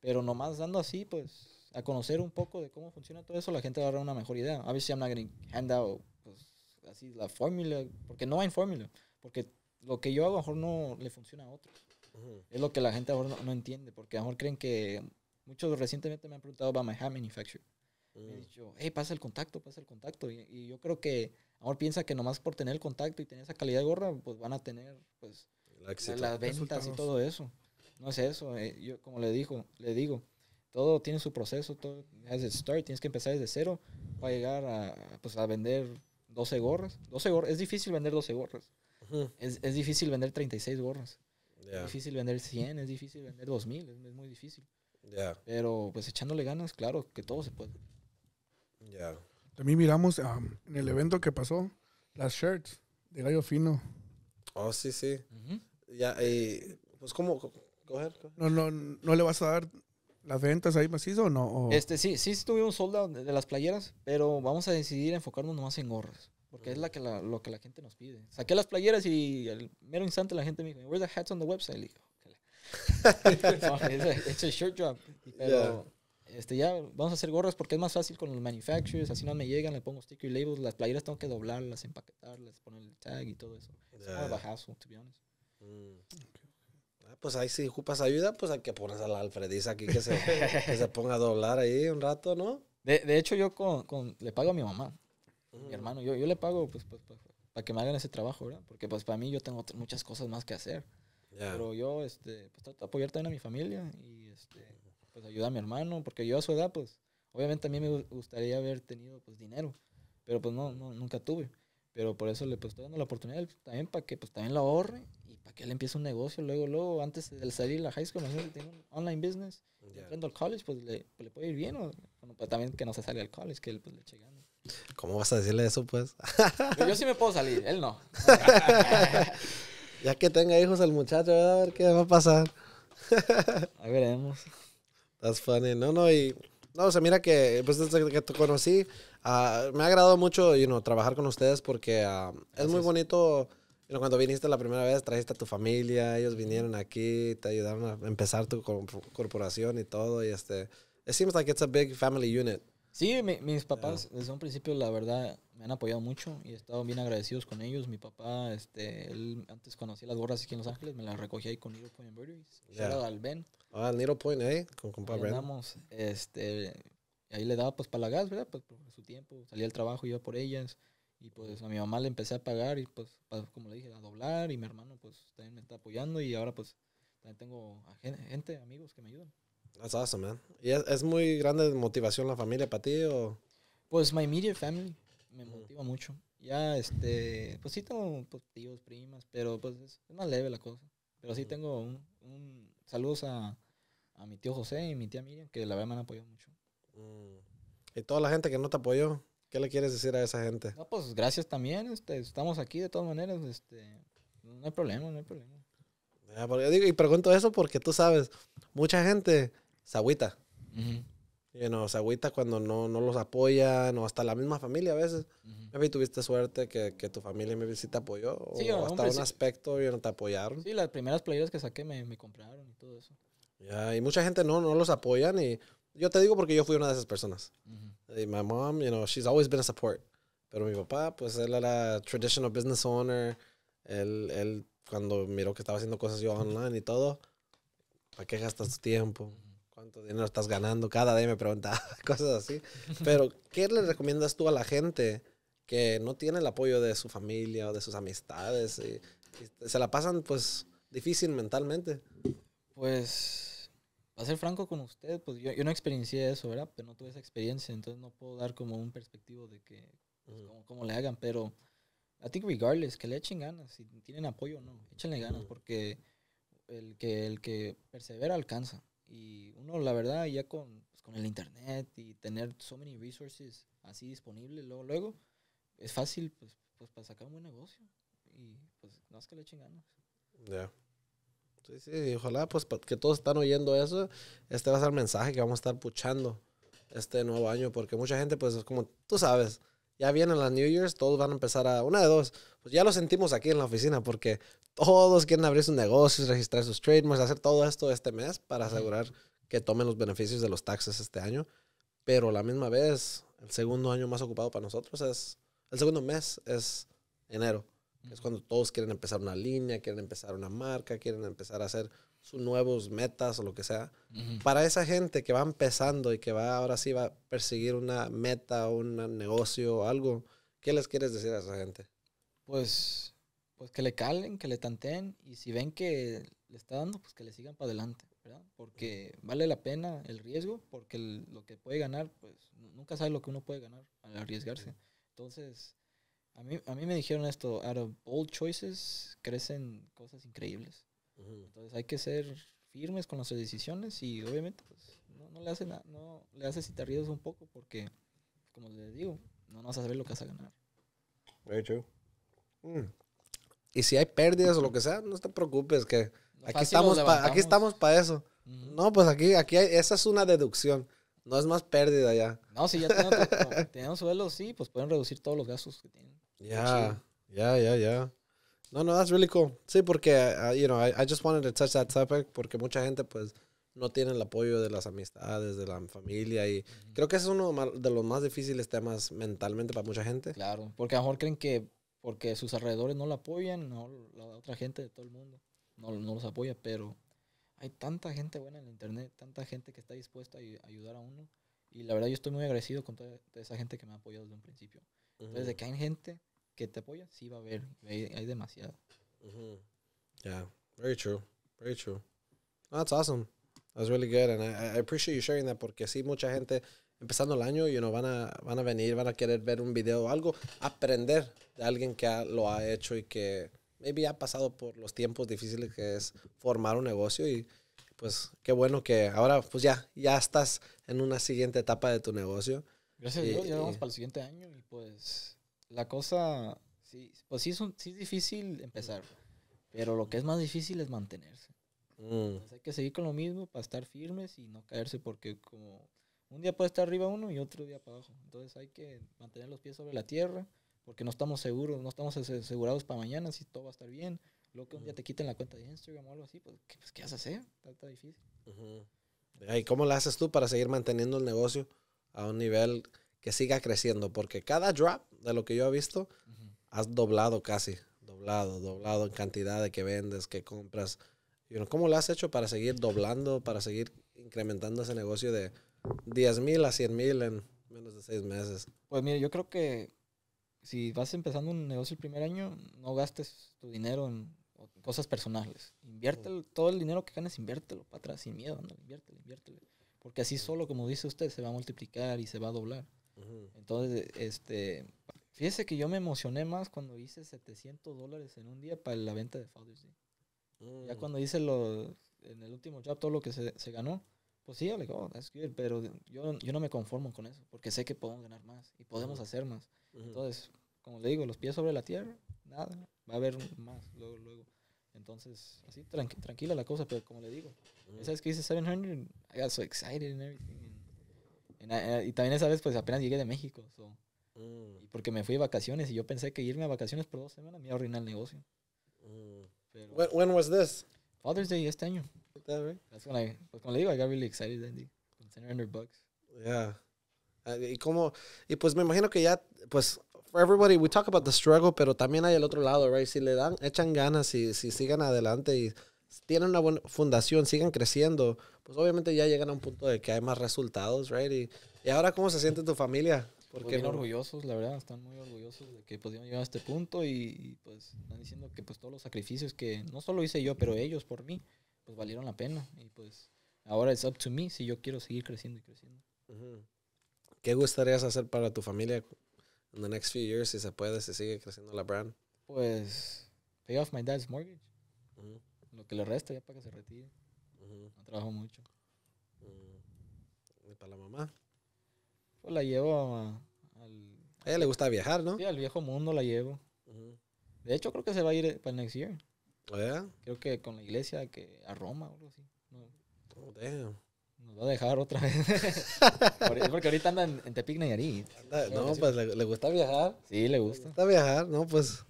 Pero nomás dando así, pues, a conocer un poco de cómo funciona todo eso, la gente va a agarrar una mejor idea. Obviously, I'm not going to hand out, pues, así, la fórmula, porque no hay fórmula. Porque lo que yo hago a lo mejor no le funciona a otros. Ujú. Es lo que la gente ahora no, no entiende, porque a lo mejor creen que muchos recientemente me han preguntado about my hat manufacturer. Me han Mm. dicho, hey, pasa el contacto, pasa el contacto. Y, y yo creo que ahora piensa que nomás por tener el contacto y tener esa calidad de gorra, pues van a tener pues El éxito. las ventas y todo eso. No es eso. eh, yo como le dijo, le digo, todo tiene su proceso, todo has its start, tienes que empezar desde cero para llegar a, pues, a vender 12 gorras. 12 gorras, es difícil vender 12 gorras. Es, es difícil vender 36 gorras. Ya, Es difícil vender 100, es difícil vender 2000, es, es muy difícil. ya, Pero pues echándole ganas, claro, que todo se puede. Ya. También miramos um, en el evento que pasó las shirts de Gallo Fino. Oh, sí, sí. Ya, y pues, ¿cómo? Co- Coger, coger. ¿No, no, ¿No le vas a dar las ventas ahí macizo o no? O- Este, sí, sí tuvimos sold out de, de las playeras, pero vamos a decidir enfocarnos nomás en gorras. Porque es la que la, lo que la gente nos pide. Saqué las playeras y al mero instante la gente me dijo, where the hats on the website? It's a shirt drop. Pero este, ya vamos a hacer gorras porque es más fácil con los manufacturers. Así no me llegan, le pongo sticker labels. Las playeras tengo que doblarlas, empaquetarlas, poner el tag y todo eso. It's Ya. more of a hassle, to be honest. Mm. Ah, pues ahí si ocupas ayuda, pues hay que pones a la Alfredisa aquí que se, que se ponga a doblar ahí un rato, ¿no? De, de hecho, yo con, con- le pago a mi mamá. Mm. mi hermano, yo, yo le pago pues, pues, pues, para que me hagan ese trabajo, ¿verdad? Porque pues para mí yo tengo muchas cosas más que hacer. Ya. Pero yo este, pues, trato de apoyar también a mi familia y este, pues ayudar a mi hermano, porque yo a su edad, pues obviamente a mí me gu- gustaría haber tenido pues dinero, pero pues no, no nunca tuve. Pero por eso le pues, estoy dando la oportunidad también para que pues también lo ahorre y para que él empiece un negocio luego, luego, antes de salir de la high school, imagínate, tiene un online business, y Ya. entrando al college, pues le, pues, le puede ir bien, o bueno, pues, también que no se salga al college, que él pues le ganas. ¿Cómo vas a decirle eso, pues? Yo, yo sí me puedo salir, él no. Ya que tenga hijos el muchacho, a ver qué va a pasar. Ahí veremos. That's funny. No, no, y... No, o sea, mira que pues desde que te conocí, ah, me ha agradado mucho, you know, trabajar con ustedes porque ah, es muy bonito, you know, cuando viniste la primera vez, trajiste a tu familia, ellos vinieron aquí, te ayudaron a empezar tu cor- corporación y todo, y este... It seems like it's a big family unit. Sí, mi- mis papás desde un principio, la verdad, me han apoyado mucho y he estado bien agradecidos con ellos. Mi papá, este, él antes conocía las gorras aquí en Los Ángeles, me las recogía ahí con Needle Point Embroideries. Yeah. Shout out al Ben. Ah, Needle Point, eh, con compa este, y ahí le daba pues para la gas, ¿verdad? Pues por su tiempo, salía al trabajo, iba por ellas. Y pues a mi mamá le empecé a pagar y pues, como le dije, a doblar. Y mi hermano pues también me está apoyando y ahora pues también tengo gente, amigos que me ayudan. That's awesome, man. ¿Y es, es muy grande motivación la familia para ti o...? Pues my immediate family me motiva mucho. Ya, este, pues sí tengo pues, tíos, primas, pero pues es, es más leve la cosa. Pero sí tengo un, un saludos a, a mi tío José y mi tía Miriam, que la verdad me han apoyado mucho. Mm. Y toda la gente que no te apoyó, ¿qué le quieres decir a esa gente? No, pues gracias también, este, estamos aquí de todas maneras, este, no hay problema, no hay problema. Ya, porque digo, y pregunto eso porque tú sabes, mucha gente se agüita. You know, se agüita cuando no, no los apoyan o hasta la misma familia a veces. Ujú. Maybe tuviste suerte que, que tu familia maybe sí te apoyó o Sí, hasta hombre, un sí. aspecto y no te apoyaron. Sí, las primeras playeras que saqué me, me compraron y todo eso. Ya, y mucha gente no, no los apoyan y yo te digo porque yo fui una de esas personas. Y my mom, you know, she's always been a support. Pero mi papá, pues él era traditional business owner. Él, él cuando miró que estaba haciendo cosas yo online y todo, ¿para qué gastas tu tiempo? ¿Cuánto dinero estás ganando? Cada día me preguntaba cosas así. Pero, ¿qué le recomiendas tú a la gente que no tiene el apoyo de su familia o de sus amistades y, y se la pasan, pues, difícil mentalmente? Pues, para ser franco con usted, pues yo, yo no experiencié eso, ¿verdad? Pero no tuve esa experiencia, entonces no puedo dar como un perspectivo de que, pues, cómo, cómo le hagan, pero I think regardless, que le echen ganas, si tienen apoyo o no, échenle ganas, porque el que, el que persevera alcanza. Y uno, la verdad, ya con, pues, con el internet y tener so many resources así disponibles, luego, luego, es fácil, pues, pues para sacar un buen negocio. Y pues, no es que le echen ganas. Ya. Sí, sí, ojalá pues que todos están oyendo eso. Este va a ser el mensaje que vamos a estar puchando este nuevo año, porque mucha gente, pues como tú sabes, ya vienen las New Year's, todos van a empezar a, una de dos, pues ya lo sentimos aquí en la oficina, porque todos quieren abrir sus negocios, registrar sus trademarks, hacer todo esto este mes para asegurar que tomen los beneficios de los taxes este año. Pero a la misma vez, el segundo año más ocupado para nosotros es, el segundo mes es enero. Es cuando todos quieren empezar una línea, quieren empezar una marca, quieren empezar a hacer sus nuevos metas o lo que sea. Para esa gente que va empezando y que va ahora sí va a perseguir una meta, un negocio o algo, ¿qué les quieres decir a esa gente? pues, pues que le calen, que le tanteen y si ven que le está dando, pues que le sigan para adelante, ¿verdad? Porque vale la pena el riesgo, porque el- lo que puede ganar, pues nu- nunca sabe lo que uno puede ganar al arriesgarse. Entonces, a mí, a mí me dijeron esto, out of bold choices crecen cosas increíbles. Entonces hay que ser firmes con nuestras decisiones y obviamente pues no, no le hace nada, no le hace si te arriesgas un poco porque, como les digo, no vas a saber lo que vas a ganar. Very true. Mm. Y si hay pérdidas o lo que sea, no te preocupes, que aquí estamos, pa- aquí estamos para eso. Ujú. No, pues aquí, aquí hay- esa es una deducción. No es más pérdida ya. No, si ya tienen, otro- tienen sueldo, sí, pues pueden reducir todos los gastos que tienen. Ya, ya, ya, ya. No, no, that's really cool. Sí, porque, uh, you know, I, I just wanted to touch that topic porque mucha gente, pues, no tiene el apoyo de las amistades, de la familia y creo que ese es uno de los más difíciles temas mentalmente para mucha gente. Claro, porque a lo mejor creen que porque sus alrededores no la apoyan, no la otra gente de todo el mundo no, no los apoya, pero hay tanta gente buena en internet, tanta gente que está dispuesta a ayu- ayudar a uno. Y la verdad yo estoy muy agradecido con toda esa gente que me ha apoyado desde un principio. Entonces, de que hay gente que te apoya, sí va a haber, hay, hay demasiada. Mhm. Yeah, very true, very true. That's awesome. That's really good, and I, I appreciate you sharing that porque sí mucha gente empezando el año, you know, van a van a venir, van a querer ver un video o algo, aprender de alguien que ha- lo ha hecho y que maybe ha pasado por los tiempos difíciles que es formar un negocio y pues qué bueno que ahora pues ya ya estás en una siguiente etapa de tu negocio. Gracias a Y- Dios, ya vamos y- para el siguiente año y pues la cosa, sí, pues sí es, un- sí es difícil empezar, pero lo que es más difícil es mantenerse. Mm, Entonces hay que seguir con lo mismo para estar firmes y no caerse porque como un día puede estar arriba uno y otro día para abajo. Entonces hay que mantener los pies sobre la tierra porque no estamos seguros, no estamos ase- asegurados para mañana si todo va a estar bien. Luego que un día te quiten la cuenta de Instagram o algo así, pues ¿qué, pues, ¿qué vas a hacer? Está, está difícil. ujú. ¿Y cómo lo haces tú para seguir manteniendo el negocio a un nivel que siga creciendo? Porque cada drop, de lo que yo he visto, has doblado casi, doblado, doblado en cantidad de que vendes, que compras. ¿Cómo lo has hecho para seguir doblando, para seguir incrementando ese negocio de 10 mil a 100 mil en menos de seis meses? Pues mire, yo creo que si vas empezando un negocio el primer año, no gastes tu dinero en cosas personales. Invierte todo el dinero que ganes, inviértelo para atrás sin miedo, ¿no? inviértelo, inviértelo. Porque así solo, como dice usted, se va a multiplicar y se va a doblar. Ujú. Entonces, este, fíjese que yo me emocioné más cuando hice 700 dólares en un día para la venta de Father's Day. Ya Mm, cuando hice lo, en el último job todo lo que se, se ganó, pues sí, yo le digo, oh, that's good, pero yo, yo no me conformo con eso, porque sé que podemos ganar más y podemos Ujú. hacer más. ujú. Entonces, como le digo, los pies sobre la tierra, nada, va a haber más luego, luego. Entonces, así tranqui- tranquila la cosa, pero como le digo, Ujú. esa vez que hice 700, I got so excited and everything. and- and I- y también esa vez, pues apenas llegué de México, so, Mm, y porque me fui de vacaciones y yo pensé que irme a vacaciones por dos semanas me iba a arruinar el negocio. mm. Pero When, when was this? Father's Day este año, That right? that's when I, pues como le digo, I got really excited that day. Con 700 bucks. Yeah. Ah, Y como, y pues me imagino que ya, pues, for everybody, we talk about the struggle, pero también hay el otro lado, right? Si le dan, echan ganas, si, si sigan adelante y tienen una buena fundación, sigan creciendo, pues obviamente ya llegan a un punto de que hay más resultados, right? Y, y ahora, ¿cómo se siente tu familia? Pues Porque no- orgullosos, la verdad, están muy orgullosos de que pudieron llegar a este punto y, y, pues están diciendo que pues todos los sacrificios que no solo hice yo, pero ellos por mí, pues valieron la pena y pues ahora es up to me si yo quiero seguir creciendo y creciendo. ¿Qué gustarías hacer para tu familia en the next few years, si se puede, si sigue creciendo la brand? Pues pay off my dad's mortgage, Ujú, lo que le resta ya para que se retire, ujú, no trabajo mucho. ujú. ¿Y para la mamá? Pues la llevo a- al, A ella le gusta viajar, ¿no? sí, al viejo mundo, la llevo. De hecho creo que se va a ir para el next year, yeah? creo que con la iglesia que a Roma o algo así. No, Oh, damn. Nos va a dejar otra vez. Porque ahorita anda en, en Tepic Nayarit. Anda- No, pues le, le gusta viajar. Sí, le Le gusta. gusta viajar, ¿no? Pues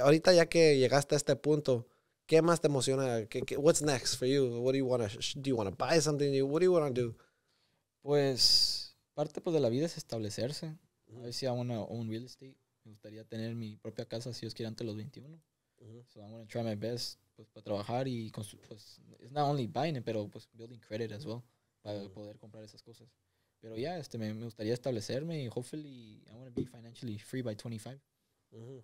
ahorita ya que llegaste a este punto, ¿qué más te emociona? ¿Qué, qué- what's next for you? What do you want to do you want to buy something new? What do you want to do? Pues parte pues, de la vida es establecerse. A ver si I wanna own real estate. Me gustaría tener mi propia casa si Dios quiere antes de los 21. Ujú. So I'm gonna try my best pues para trabajar y pues it's not only buying it, pero pues building credit as well para poder comprar esas cosas. Pero ya este me, me gustaría establecerme y hopefully I want to be financially free by 25. Ujú.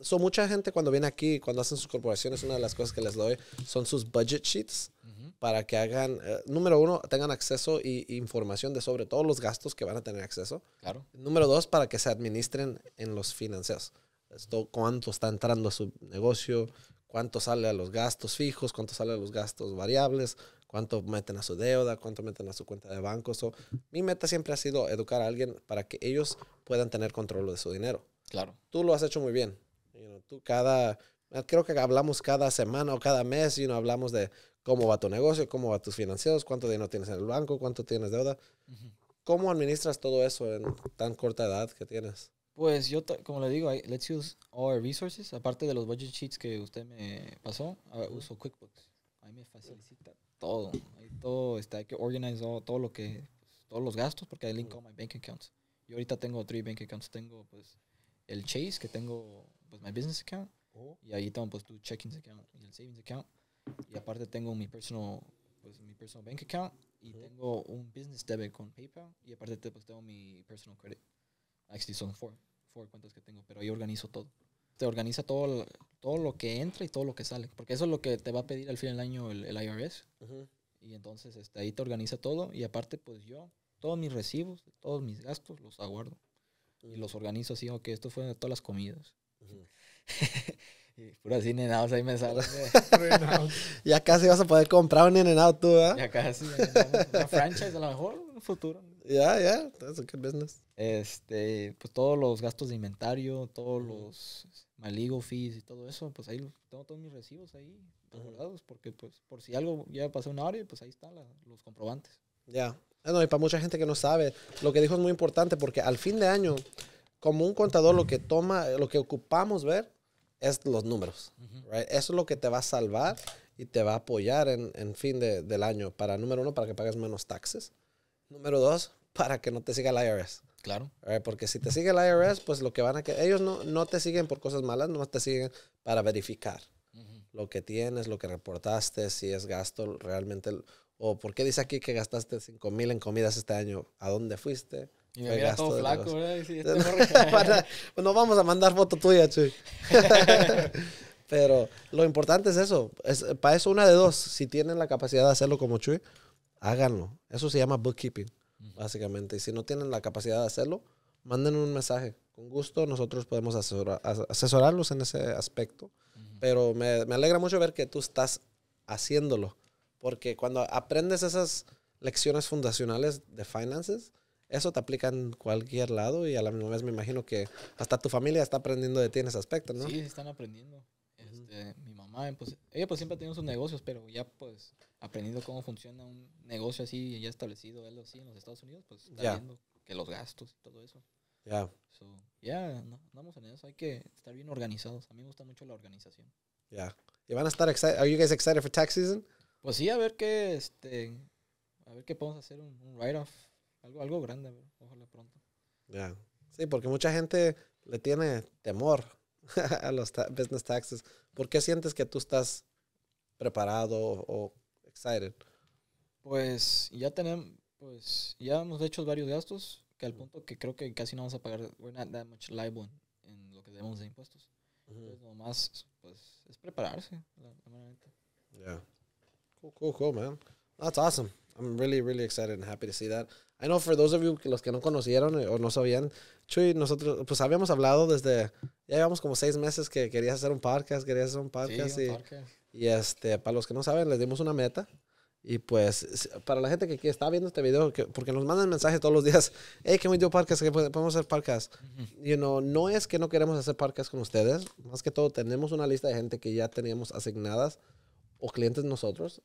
So, mucha gente cuando viene aquí, cuando hacen sus corporaciones, una de las cosas que les doy son sus budget sheets para que hagan, eh, número uno, tengan acceso y y información de sobre todos los gastos que van a tener acceso. Claro. Número dos, para que se administren en los financieros. Esto, cuánto está entrando a su negocio, cuánto sale a los gastos fijos, cuánto sale a los gastos variables, cuánto meten a su deuda, cuánto meten a su cuenta de banco. So, mi meta siempre ha sido educar a alguien para que ellos puedan tener control de su dinero. Claro. Tú lo has hecho muy bien. You know, tú cada, eh, creo que hablamos cada semana o cada mes, you know, hablamos de cómo va tu negocio, cómo va tus financieros, cuánto dinero tienes en el banco, cuánto tienes deuda. Ujú. ¿Cómo administras todo eso en tan corta edad que tienes? Pues yo, como le digo, I- let's use all our resources. Aparte de los budget sheets que usted me pasó, ah, uso QuickBooks. Ahí me facilita todo. Ahí todo está, hay que organize all- todo lo que, pues, todos los gastos, porque I link all my bank accounts. Yo ahorita tengo tres bank accounts. Tengo pues el Chase, que tengo pues my business account, y ahí tengo pues tu checking account y el savings account. Y aparte tengo mi personal, pues mi personal bank account, y tengo un business debit con PayPal, y aparte te- pues tengo mi personal credit. Actually son four, four cuentas que tengo, pero ahí organizo todo. Te organiza todo, lo- todo lo que entra y todo lo que sale, porque eso es lo que te va a pedir al fin del año el, el IRS. Ujú. Y entonces este, ahí te organiza todo y aparte pues yo, todos mis recibos, todos mis gastos los aguardo y los organizo así, ok, esto fue de todas las comidas. Ujú. Y pura cine nada, ahí me salen de- Ya casi vas a poder comprar un In-N-Out tú, ¿ah? ya casi, una franchise a lo mejor en un futuro. Yeah, yeah, that's a good business. Este, pues todos los gastos de inventario, todos los my legal fees y todo eso, pues ahí tengo todos mis recibos ahí guardados, porque pues por si algo ya pasó una hora, pues ahí están la- los comprobantes. Ya. Ah, No, y para mucha gente que no sabe, lo que dijo es muy importante porque al fin de año, como un contador, lo que toma, lo que ocupamos ver es los números. right? Eso es lo que te va a salvar y te va a apoyar en, en fin de- del año. Para, número uno, para que pagues menos taxes. Número dos, para que no te siga el IRS. Claro. right? Porque si te sigue el IRS, pues lo que van a que ellos no, no te siguen por cosas malas, nomás te siguen para verificar lo que tienes, lo que reportaste, si es gasto realmente, o por qué dice aquí que gastaste 5 mil en comidas este año, a dónde fuiste. Y me mira todo flaco, negocio. ¿verdad? Sí, este Para- no vamos a mandar foto tuya, Chuy. Pero lo importante es eso. Es, para eso una de dos. Si tienen la capacidad de hacerlo como Chuy, háganlo. Eso se llama bookkeeping, básicamente. Y si no tienen la capacidad de hacerlo, manden un mensaje. Con gusto nosotros podemos asesora- as- asesorarlos en ese aspecto. Pero me, me alegra mucho ver que tú estás haciéndolo. Porque cuando aprendes esas lecciones fundacionales de finances, eso te aplica en cualquier lado y a la misma vez me imagino que hasta tu familia está aprendiendo de ti en ese aspecto, ¿no? Sí, están aprendiendo. Este, mamá, pues, ella pues siempre ha tenido sus negocios, pero ya pues aprendiendo cómo funciona un negocio así ya establecido, él así en los Estados Unidos, pues está Ya. viendo que los gastos y todo eso. Ya, So, ya, no, andamos en eso, hay que estar bien organizados. A mí me gusta mucho la organización. ya. ¿Y van a estar excited? ¿Are you guys excited for tax season? Pues sí, a ver qué, este, a ver qué podemos hacer, un, un write-off, algo, algo grande, ojalá pronto. Ya. Sí, porque mucha gente le tiene temor a los ta- business taxes. ¿Por qué sientes que tú estás preparado o, o excited? Pues ya tenemos, pues ya hemos hecho varios gastos que al punto que creo que casi no vamos a pagar, we're not that much liable en, en lo que debemos de impuestos. Entonces, nomás, pues, es prepararse, la. Yeah. Cool, cool, cool, man. That's awesome. I'm really, really excited and happy to see that. I know for those of you que los que no conocieron eh, o no sabían, Chuy, nosotros, pues habíamos hablado desde, ya llevamos como seis meses que querías hacer un podcast, querías hacer un podcast Sí, y, un podcast. y este, para los que no saben, les dimos una meta. Y pues, para la gente que, que está viendo este video, que, porque nos mandan mensajes todos los días, hey, can we do podcast? ¿Que pod- podemos hacer podcast? You know, no es que no queremos hacer podcast con ustedes, más que todo tenemos una lista de gente que ya teníamos asignadas, o clientes nosotros,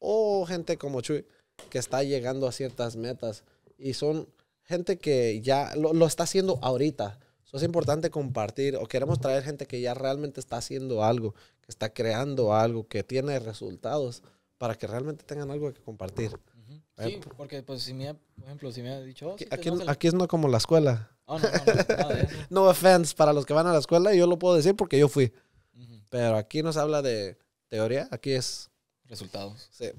o gente como Chuy, que está llegando a ciertas metas. Y son gente que ya lo, lo está haciendo ahorita. So, es importante compartir, o queremos traer gente que ya realmente está haciendo algo, que está creando algo, que tiene resultados, para que realmente tengan algo que compartir. Ujú. Eh, Sí, porque pues si me por ejemplo, si me ha dicho, oh, Aquí, sí, aquí, es no como la escuela. Oh, no, no, no. No offense para los que van a la escuela, yo lo puedo decir porque yo fui. Ujú. Pero aquí nos habla de teoría, aquí es... Resultados. Sí.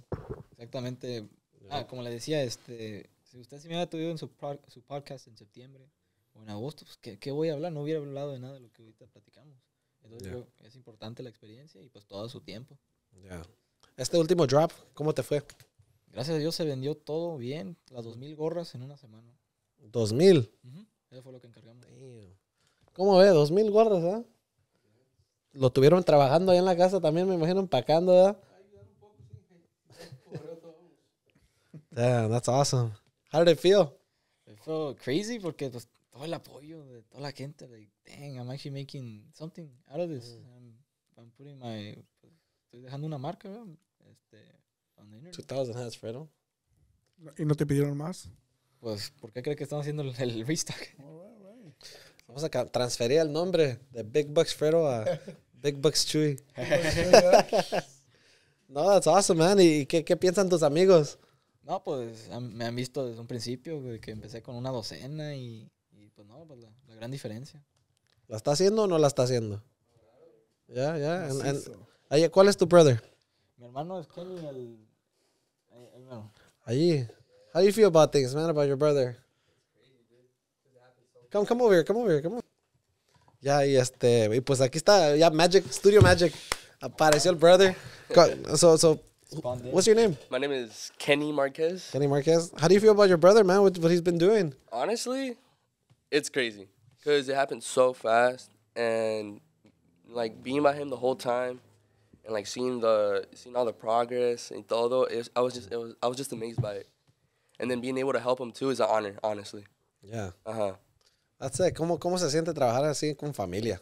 Exactamente. Ah, como le decía, este, si usted se me hubiera tenido en su, su podcast en septiembre o en agosto, pues, ¿qué, qué voy a hablar? No hubiera hablado de nada de lo que ahorita platicamos. Entonces, yo- es importante la experiencia y pues todo su tiempo. Ya. Este último drop, ¿cómo te fue? Gracias a Dios se vendió todo bien, las 2000 gorras en una semana. 2000. Ujú. Eso fue lo que encargamos. ¿Cómo ve? 2000 gorras, ¿ah? Lo tuvieron trabajando ahí en la casa también, me imagino, empacando, ¿verdad? Damn, that's awesome. How did it feel? It felt crazy porque pues, todo el apoyo de toda la gente, like, dang, I'm actually making something out of this. I'm, I'm putting my, pues, estoy dejando una marca, ¿verdad? Este, on the internet. 2000 has, Fredo. ¿Y no te pidieron más? Pues, ¿por qué cree que estamos haciendo el, el restock? Vamos a transferir el nombre de Big Bucks Fredo a Big Bucks Chuy. No, that's awesome, man. ¿Y qué, qué piensan tus amigos? No, pues me han visto desde un principio, güey, que empecé con una docena y, y, pues no, pues la, la gran diferencia. ¿La está haciendo o no la está haciendo? Ya, ya. Ahí, ¿Cuál es tu brother? Mi hermano es Kenny, el... el- mero. Allí. How do you feel about things, man, about your brother? Come, come over here, come over here, come on. Ya, y este, y pues aquí está, ya Magic, Studio Magic. Apareció el brother. So, so. What's your name? My name is Kenny Marquez. Kenny Marquez. How do you feel about your brother, man? What, what he's been doing? Honestly, it's crazy because it happened so fast, and like being by him the whole time, and like seeing the seeing all the progress and todo. It was, I was just it was I was just amazed by it, and then being able to help him too is an honor, honestly. Yeah. Uh huh. That's it. ¿Cómo, ¿Cómo se siente trabajar así con familia?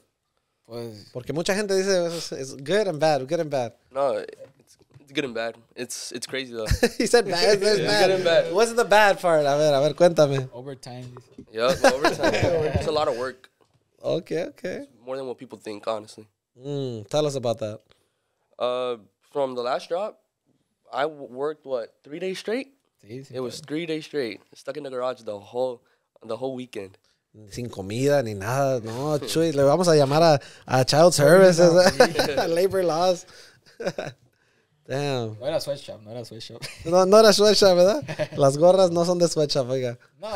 Pues, Porque mucha gente dice es, es good and bad, good and bad. No, it's, it's good and bad. It's it's crazy though. he said bad, there's Yeah, bad. good and bad. What's the bad part? A ver, a ver, cuéntame. overtime. yep, overtime. it's a lot of work, Okay, okay. more than what people think, honestly. Mm, tell us about that. Uh, from the last drop, I w- worked what three days straight. Sí, sí. It was three days straight, stuck in the garage the whole the whole weekend. Sin comida ni nada. No, Chuy, le vamos a llamar a, a Child Services, Labor Laws. Damn. No era sweatshop, no era sweatshop. No, no era sweatshop, ¿verdad? Las gorras no son de sweatshop, oiga. No,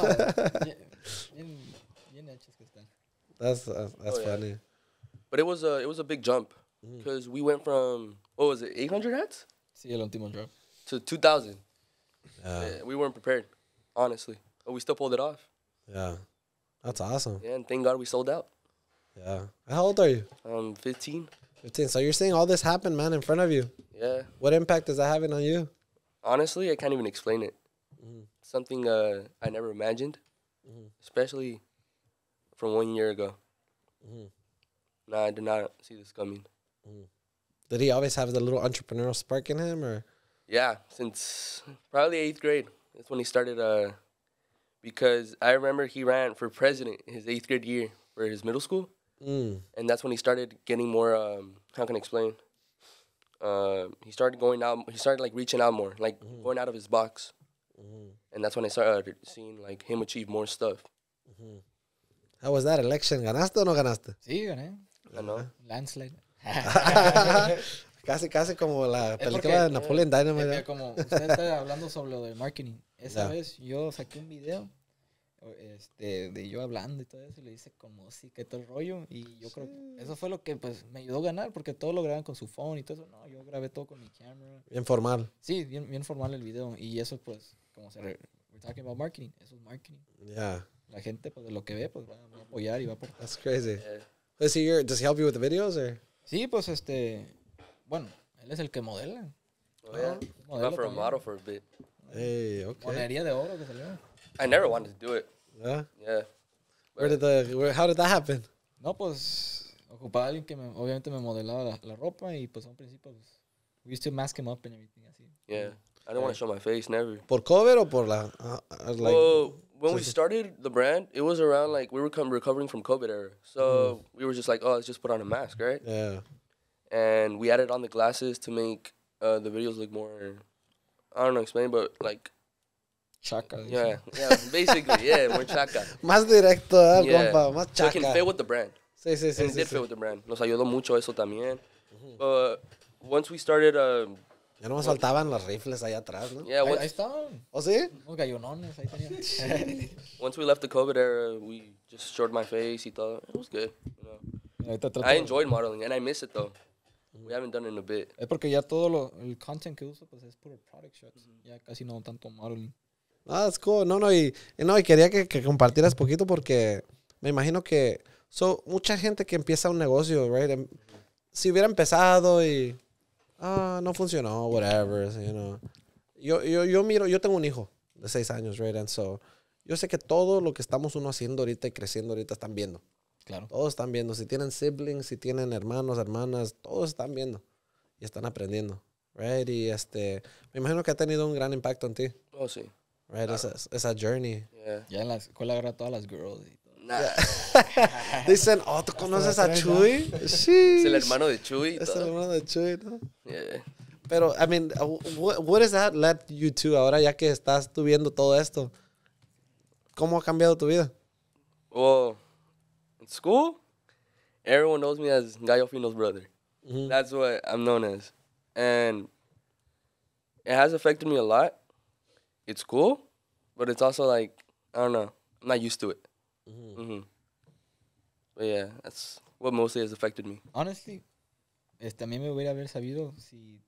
bien, bien, bien hechas que están. That's, that's, that's Oh, yeah. funny. But it was a it was a big jump because we went from what was it 800 hats Sí, el último drop. to 2,000. Yeah, Yeah, we weren't prepared, honestly, but we still pulled it off. yeah. That's awesome. Yeah, and thank God we sold out. Yeah. How old are you? Um, 15. 15. So you're seeing all this happen, man, in front of you. Yeah, What impact is that having on you? honestly, I can't even explain it. Something uh, I never imagined, especially from one year ago. Nah, I did not see this coming. Did he always have the little entrepreneurial spark in him, or? Yeah, since probably eighth grade. That's when he started. Uh, because I remember he ran for president his eighth grade year for his middle school, Mm. and that's when he started getting more. Um, how can I explain? Uh, he started going out. He started like reaching out more, like going out of his box, and that's when I started seeing like him achieve more stuff. How was that election? ¿Ganaste o no ganaste? Sí, gané. I know. Landslide. casi, casi como la película de Napoleon Dynamite. como usted está hablando sobre lo de marketing, esa Ya. vez yo saqué un video o- este, de yo hablando y todo eso, y le hice con música y todo el rollo, y yo creo que eso fue lo que pues me ayudó a ganar, porque todo lo graban con su phone y todo eso, no, yo grabé todo con mi cámara. Bien formal. Sí, bien, bien formal el video, y eso pues, como se, re- we're talking about marketing, eso es marketing. Yeah. La gente pues de lo que ve pues va, va a apoyar y va a aportar. That's crazy. Yeah. Is he your, does he help you with the videos or? Sí, pues este, bueno, él es el que modela. Oh, yeah. Modelo for a model for a bit. Hey, okay. Monería de oro que salió. I never wanted to do it. Yeah. Yeah. Where did the, where, how did that happen? No, pues ocupaba alguien que me, obviamente me modelaba la, la ropa y pues a un principio pues, we used to mask him up and everything así. Yeah. I didn't want to show my face, never. ¿Por cover o por la, uh, uh, like, well, when we started the brand, it was around like we were come recovering from COVID era. So we were just like, oh, let's just put on a mask, right? yeah. And we added on the glasses to make uh, the videos look more, I don't know, explain, but like, Chaca. dice. yeah, yeah, basically, yeah, more chaca. Más directo, ¿eh, Yeah. compa? Más So it can chaca. fit with the brand. Sí, sí, sí. and it sí, did sí. fit with the brand. Nos ayudó mucho eso también. But once we started, um, Ya no me faltaban los rifles allá atrás, ¿no? yeah, Ahí, ahí once, estaban, ¿O sí? unos gallonones, ahí tenían. once we left the COVID era, we just showed my face. He thought it was good. You know. I enjoyed modeling, and I miss it though. We haven't done it in a bit. Es porque ya todo lo, el content que uso pues es puro product shots. Ya casi no tanto modeling. Ah, that's cool. No, no, y, y no, y quería que, que compartieras poquito porque me imagino que so, mucha gente que empieza un negocio, right? em- si hubiera empezado y ah, no funcionó, whatever, you know. Yo, yo, yo miro, yo tengo un hijo de seis años, right? And so, yo sé que todo lo que estamos uno haciendo ahorita y creciendo ahorita están viendo. Claro. Todos están viendo. Si tienen siblings, si tienen hermanos, hermanas, todos están viendo y están aprendiendo, right? Y este, me imagino que ha tenido un gran impacto en ti. Oh, sí. Right, esa, esa journey. Yeah. Ya en la escuela agarra a todas las girls. y todo. Nah. Dicen, oh, ¿tú conoces a Chuy? Sí. Es el hermano de Chuy. y Es el hermano de Chuy, ¿no? Yeah. Pero, I mean, uh, what, what does that let you to ahora ya que estás tú viendo todo esto? ¿Cómo ha cambiado tu vida? Well, in school, everyone knows me as Gallo Fino's brother. Mhm. That's what I'm known as. And it has affected me a lot. It's cool, but it's also like, I don't know, I'm not used to it. hmm But yeah, that's what mostly has affected me. Honestly, este, a mí me hubiera haber sabido si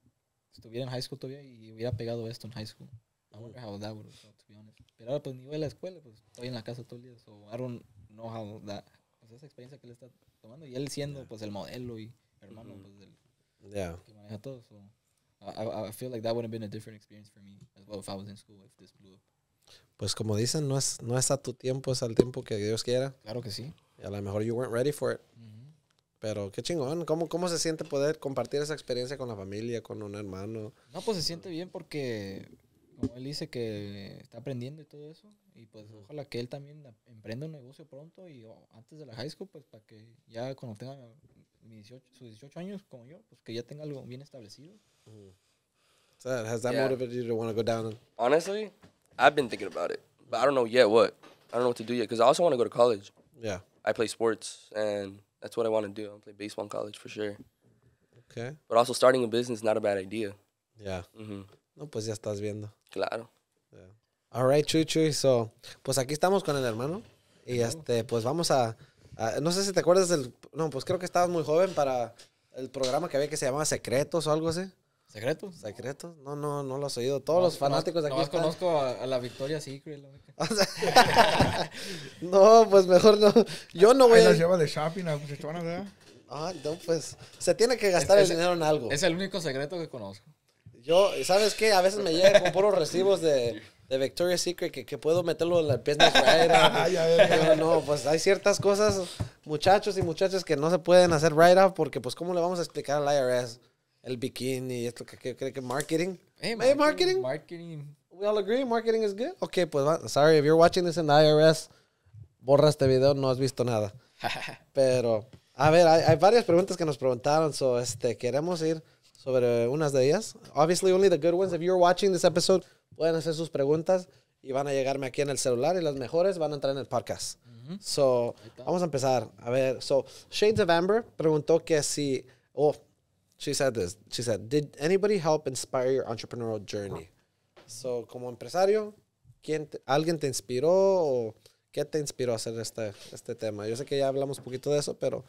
estuviera en high school todavía y hubiera pegado esto en high school. I wonder how that would have felt, to be honest. Pero ahora pues ni voy a la escuela, pues estoy en la casa todo el día. So I don't know how that, pues esa experiencia que él está tomando. Y él siendo pues el modelo y hermano Ujú. pues del Yeah. que maneja todo. So I, I, feel like that would have been a different experience for me as well if I was in school, if this blew up. Pues como dicen, no es, no es a tu tiempo, es al tiempo que Dios quiera. Claro que sí. Y a lo mejor you weren't ready for it. Pero qué chingón. ¿Cómo, ¿Cómo se siente poder compartir esa experiencia con la familia, con un hermano? No, pues se siente bien porque, como él dice que está aprendiendo y todo eso, y pues ojalá que él también emprenda un negocio pronto y o antes de la high school, pues para que ya cuando tenga 18, sus 18 años como yo, pues que ya tenga algo bien establecido. So has that Yeah. motivated you to want to go down? And, Honestly, I've been thinking about it, but I don't know yet what. I don't know what to do yet because I also want to go to college. yeah. I play sports, and that's what I want to do. I play baseball in college for sure. Okay. But also starting a business is not a bad idea. Yeah. hmm No, pues ya estás viendo. Claro. All right, Chuy, Chuy. So, pues aquí estamos con el hermano. Y este, pues vamos a, a- No sé si te acuerdas del. No, pues creo que estabas muy joven para el programa que había que se llamaba Secretos o algo así. ¿Secretos? ¿Secretos? No, no, no lo has oído. Todos los fanáticos de aquí. Nomás están- conozco a, a la Victoria Secret. la no, pues mejor no. Yo no voy Ahí a. las lleva de shopping a muchachonas, ¿verdad? Ah, no, pues se tiene que gastar Es- el dinero en algo. Es el único secreto que conozco. Yo, ¿sabes qué? A veces me llegan con puros recibos de, de Victoria's Secret que, que puedo meterlo en la ves. Pero no, pues hay ciertas cosas, muchachos y muchachas, que no se pueden hacer write-off porque, pues, ¿cómo le vamos a explicar al IRS el bikini y esto que que cree que marketing? Hey, Hey, marketing. Marketing. We all agree, marketing is good. Ok, pues, sorry, if you're watching this in the IRS, borra este video, no has visto nada. Pero, a ver, hay, hay varias preguntas que nos preguntaron, so, este, queremos ir sobre unas de ellas. Obviously, only the good ones. If you're watching this episode, pueden hacer sus preguntas y van a llegarme aquí en el celular y las mejores van a entrar en el podcast. So, vamos a empezar. A ver, so, Shades of Amber preguntó que si, oh, she said this, she said, did anybody help inspire your entrepreneurial journey? So, como empresario, ¿quién te- ¿alguien te inspiró o qué te inspiró a hacer este, este tema? Yo sé que ya hablamos un poquito de eso, pero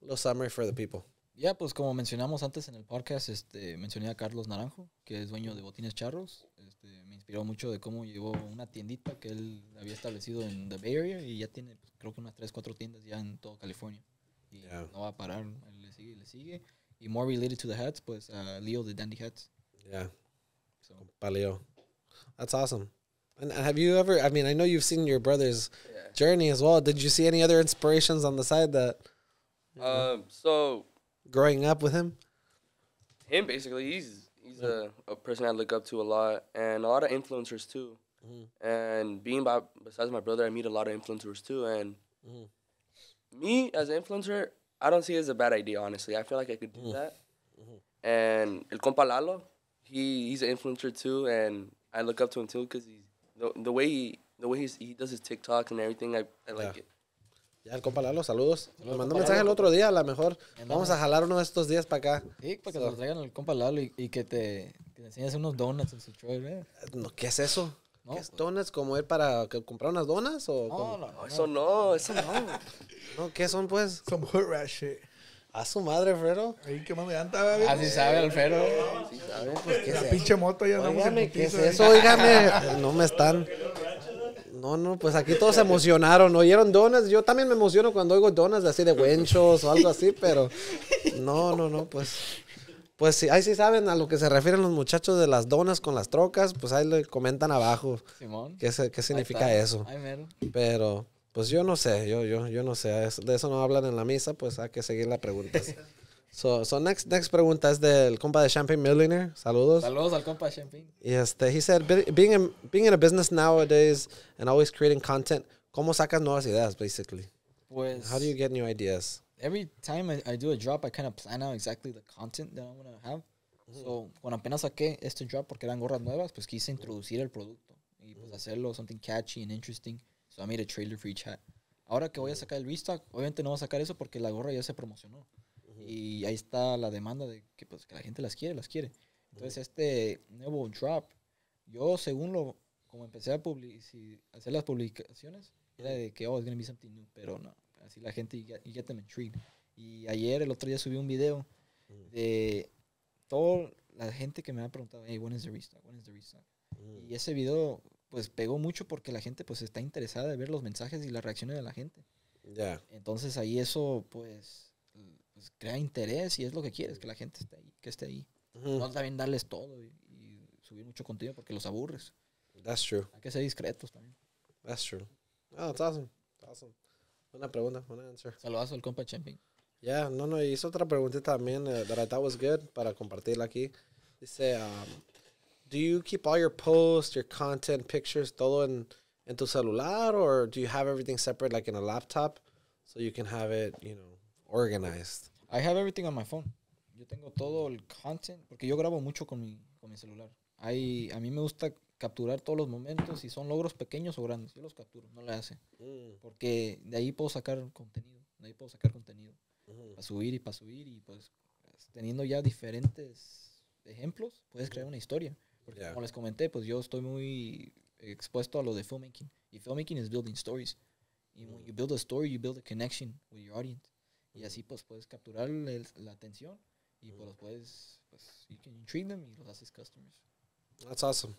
lo summary for the people. Ya, pues como mencionamos antes en el podcast, este, mencioné a Carlos Naranjo, que es dueño de Botines Charros. Este, me inspiró mucho de cómo llevó una tiendita que él había establecido en The Bay Area y ya tiene, pues, creo que unas 3, 4 tiendas ya en todo California. Y Yeah. no va a parar, él le sigue, le sigue. Y more related to the hats, pues a Leo de Dandy Hats. Yeah, So, paleo. That's awesome. And have you ever, I mean, I know you've seen your brother's Yeah. journey as well. Did you see any other inspirations on the side that Um. So growing up with him? him basically, he's he's a, a person I look up to a lot, and a lot of influencers too. Mm-hmm. And being by besides my brother, I meet a lot of influencers too. And mm-hmm. me as an influencer, I don't see it as a bad idea. Honestly, I feel like I could do mm-hmm. that. And el compa Lalo, he he's an influencer too, and I look up to him too because he's the, the way he the way he's, he does his TikTok and everything. I, I like Yeah. it. Ya, el compa Lalo, saludos. Me Saludos, mandó compa mensaje el otro día, a lo mejor vamos a jalar uno de estos días para acá. sí, para que So- nos traigan el compa Lalo y, y que, te, que te enseñes unos donuts en su trailer. No, ¿Qué es eso? No, ¿Qué es pues- donuts? ¿Como ir para que- comprar unas donas? ¿O No, no, no. Eso no, eso no. No, ¿Qué son, pues? Some hood rat shit. A su madre, Fredo. Ahí quemando llanta, ¿verdad? Así sabe Alfredo. ¿Qué La pinche moto ya Óigame, ¿qué es eso? Óigame, no me están. No, no, pues aquí todos se emocionaron. ¿Oyeron donas? Yo también me emociono cuando oigo donas así de wenchos o algo así, pero no, no, no, pues. Pues sí, ahí sí saben a lo que se refieren los muchachos de las donas con las trocas, pues ahí le comentan abajo Simón. qué, qué significa eso. Ay, mero. Pero, pues yo no sé, yo, yo, yo no sé. De eso no hablan en la misa, pues hay que seguir las preguntas. So, so next, next pregunta es del compa de Champagne Millionaire. Saludos. Saludos al compa Champagne. Y este, he said, "Be- being in, being in a business nowadays and always creating content, ¿cómo sacas nuevas ideas, basically? Pues, How do you get new ideas? every time I, I do a drop, I kind of plan out exactly the content that I'm going to have. So, cuando apenas saqué este drop porque eran gorras nuevas, pues quise introducir el producto y pues hacerlo something catchy and interesting. So, I made a trailer for each hat. Ahora que voy a sacar el restock, obviamente no voy a sacar eso porque la gorra ya se promocionó. Y ahí está la demanda de que, pues, que la gente las quiere, las quiere. Entonces, este nuevo drop, yo según lo, como empecé a hacer las publicaciones, era de que, oh, it's gonna be something new, pero no, así la gente, you get, you get them intrigued. Y ayer, el otro día subí un video de toda la gente que me ha preguntado, hey, when is the restock, when is the restock? Y ese video, pues, pegó mucho porque la gente, pues, está interesada en ver los mensajes y las reacciones de la gente. Yeah. Entonces ahí eso, pues, crea interés y es lo que quieres, que la gente esté ahí, que esté ahí. Ujú. No también darles todo y, y subir mucho contenido porque los aburres. That's true. Hay que ser discretos también. That's true. Oh, it's awesome. It's awesome. Buena pregunta, buena answer. Saludazo al compa Champion. Yeah, no, no, hizo otra preguntita también eh, that I thought was good para compartirla aquí. Dice, um, do you keep all your posts, your content, pictures, todo en, en tu celular, or do you have everything separate like in a laptop so you can have it, you know, organized? I have everything on my phone. Yo tengo todo el content, porque yo grabo mucho con mi, con mi celular. Hay, a mí me gusta capturar todos los momentos, si son logros pequeños o grandes. Yo los capturo, no le hace. Mm, Porque de ahí puedo sacar contenido. De ahí puedo sacar contenido. Para subir y para subir. Y pues teniendo ya diferentes ejemplos, puedes crear una historia. Porque Yeah. como les comenté, pues yo estoy muy expuesto a lo de filmmaking. Y filmmaking is building stories. Y when you build a story, you build a connection with your audience. Y así pues puedes capturar el- la atención y pues los puedes, pues you can intrigue them y los haces customers. That's awesome.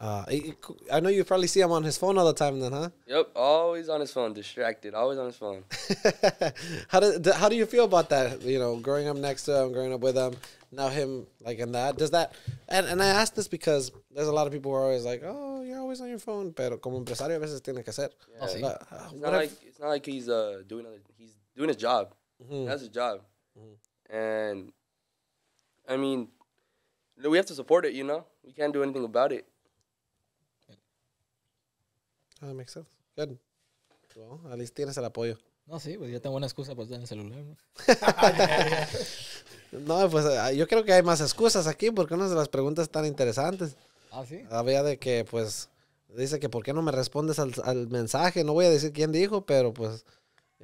Uh, I I know you probably see him on his phone all the time then, huh? Yep, always on his phone, distracted, always on his phone. how do how do you feel about that? You know, growing up next to him, growing up with him, now him like in that. Does that? And and I ask this because there's a lot of people who are always like, oh, you're always on your phone, pero como empresario a veces tiene que ser. Oh, sí. But, uh, It's what not if- like it's not like he's uh doing other, he's doing his job. Mhm. That's his job. Mhm. And I mean, we have to support it. You know, we can't do anything about it. Ah, that makes sense. Good. Well, at least tienes el apoyo. No, sí, pues ya tengo una excusa para estar en el celular. ¿no? No, pues eh, yo creo que hay más excusas aquí porque unas de las preguntas están interesantes. Ah, sí. Había de que, pues, dice que por qué no me respondes al, al mensaje. No voy a decir quién dijo, pero pues,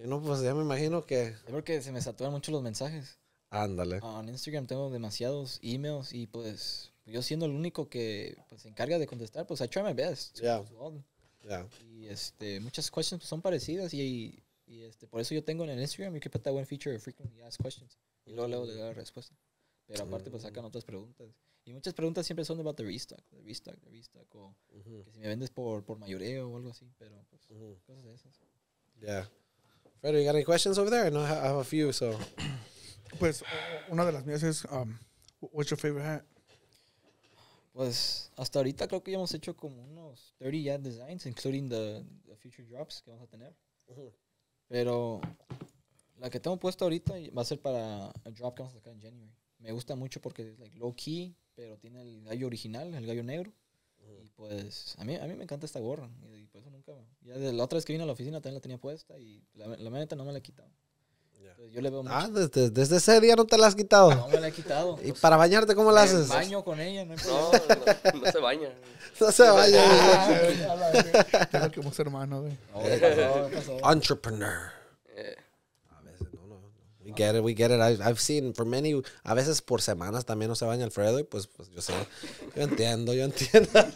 no, pues ya me imagino que. Es porque se me saturan mucho los mensajes. Ándale. Ah, En Instagram tengo demasiados emails y pues yo siendo el único que pues, se encarga de contestar, pues I try my best. Yeah. them. Ya. Y este, muchas questions son parecidas y, y, este, por eso yo tengo en el Instagram, you can put that one feature of frequently asked questions. Y luego, luego le doy la respuesta. Pero aparte pues sacan otras preguntas. Y muchas preguntas siempre son about the restock, the restock, the restock, o Ujú, que si me vendes por, por mayoreo o algo así, pero pues ujú. cosas de esas. Yeah. Fredo, you got any questions over there? I ha- I have a few, so. Pues una de las mías es, um, what's your favorite hat? Pues hasta ahorita creo que ya hemos hecho como unos 30 ya designs, including the, the future drops que vamos a tener. Pero la que tengo puesta ahorita va a ser para el drop que vamos a sacar en January. Me gusta mucho porque es like low key, pero tiene el gallo original, el gallo negro. Y pues a mí, a mí me encanta esta gorra. Y, por eso nunca. Ya de la otra vez que vine a la oficina también la tenía puesta y la, la neta no me la he quitado. Entonces, yo le veo mucho. Ah, desde, desde ese día no te la has quitado. no me la he quitado. ¿Y para bañarte cómo la haces? baño con ella, no hay No, problema. no, no se baña. No se baña. Tengo que somos hermanos, güey. No. Entrepreneur. Yeah. A veces no, no. no. We get it, we get it. I've, I've seen for many, a veces por semanas también no se baña Alfredo y pues, pues yo sé, yo entiendo, yo entiendo.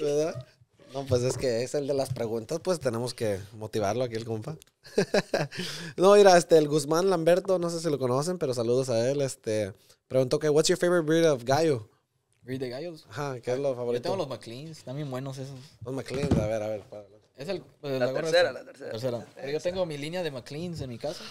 ¿Verdad? No, pues es que es el de las preguntas, pues tenemos que motivarlo aquí el compa. no, mira, este, el Guzmán Lamberto, no sé si lo conocen, pero saludos a él. Este, preguntó que, what's your favorite breed of gallo? Breed de gallos. Ajá, ¿qué es lo Yo favorito? tengo los McLeans, están bien buenos esos. Los McLean, a ver, a ver. páralo. Es el, pues, La gorra tercera, la tercera. Pero yo tengo mi línea de McLeans en mi casa.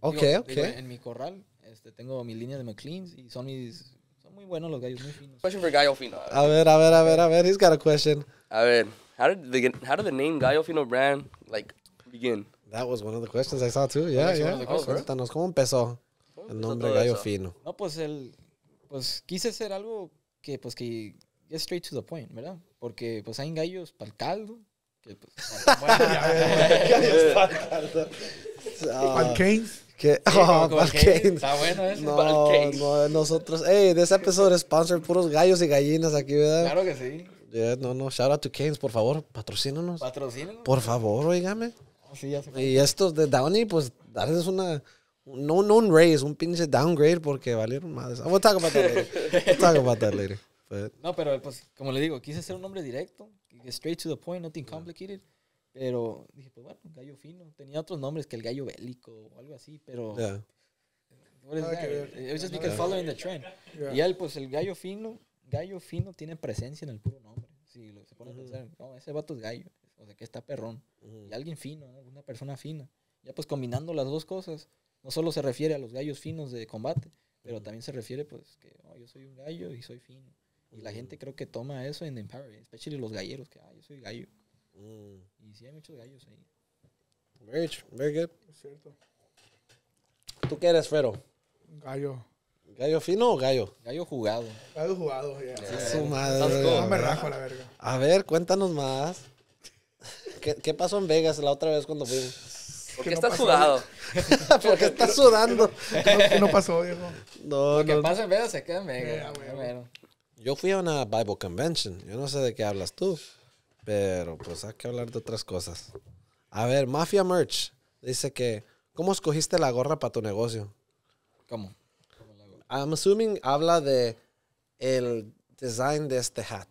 Ok, Digo- ok. digo, en mi corral este, tengo mi línea de McLeans y son mis... Son muy buenos los gallos, muy finos. Question for Gallo Fino. A ver, a ver, a ver, a ver. He's got a question. A ver, how did the how did the name Gallo Fino brand like begin? That was one of the questions I saw too. Yeah, yeah. questions. Cuéntanos, ¿cómo empezó ¿Cómo el nombre Gallo eso? Fino? No, pues el... Pues quise hacer algo que pues que get straight to the point, ¿verdad? Porque pues hay gallos para el caldo. Que, pues, Ah, Keynes. ¿qué? Sí, Oh. Está bueno ese. No, no, nosotros. Hey, this episode is sponsored puros gallos y gallinas aquí, ¿verdad? Claro que sí. Yeah, no, no. Shout out to Keynes, por favor, patrocínanos. Patrocínenos. Por favor, oígame. Sí, ya se. Y estos de Downey, pues, darles una. No, no un raise, un pinche downgrade porque valieron madres. We'll talk about that later. We'll talk about that later. But, No, pero pues, como le digo, quise hacer un nombre directo, straight to the point, nothing complicated. Pero dije, pues bueno, gallo fino. Tenía otros nombres que el gallo bélico o algo así, pero. yeah. what is that? It was just because following the trend. Yeah. Y él, pues el gallo fino, gallo fino tiene presencia en el puro nombre. Si lo, se pone a pensar, no, ese vato es gallo. O sea, que está perrón. Y alguien fino, ¿no? una persona fina. Ya pues combinando las dos cosas, no solo se refiere a los gallos finos de combate, pero también se refiere pues que oh, yo soy un gallo y soy fino. Y la gente creo que toma eso en Empower, especially los galleros, que, ah, yo soy gallo. Mm. Y sí hay muchos gallos ahí. Very, very good. Es cierto. ¿Tú qué eres, Fredo? Gallo. ¿Gallo fino o gallo? Gallo jugado. Gallo jugado, ya. Su madre. No me rajo a la verga. A ver, cuéntanos más. ¿Qué, qué pasó en Vegas la otra vez cuando fuimos? ¿Por qué estás pasó. jugado? ¿Por qué estás sudando? ¿Qué no, pasó, viejo? No, Lo que pasa en Vegas se queda en Vegas. mero. Yo fui a una Bible Convention. Yo no sé de qué hablas tú. Pero pues hay que hablar de otras cosas. A ver, Mafia Merch dice que... ¿Cómo escogiste la gorra para tu negocio? ¿Cómo? I'm assuming habla de el design de este hat.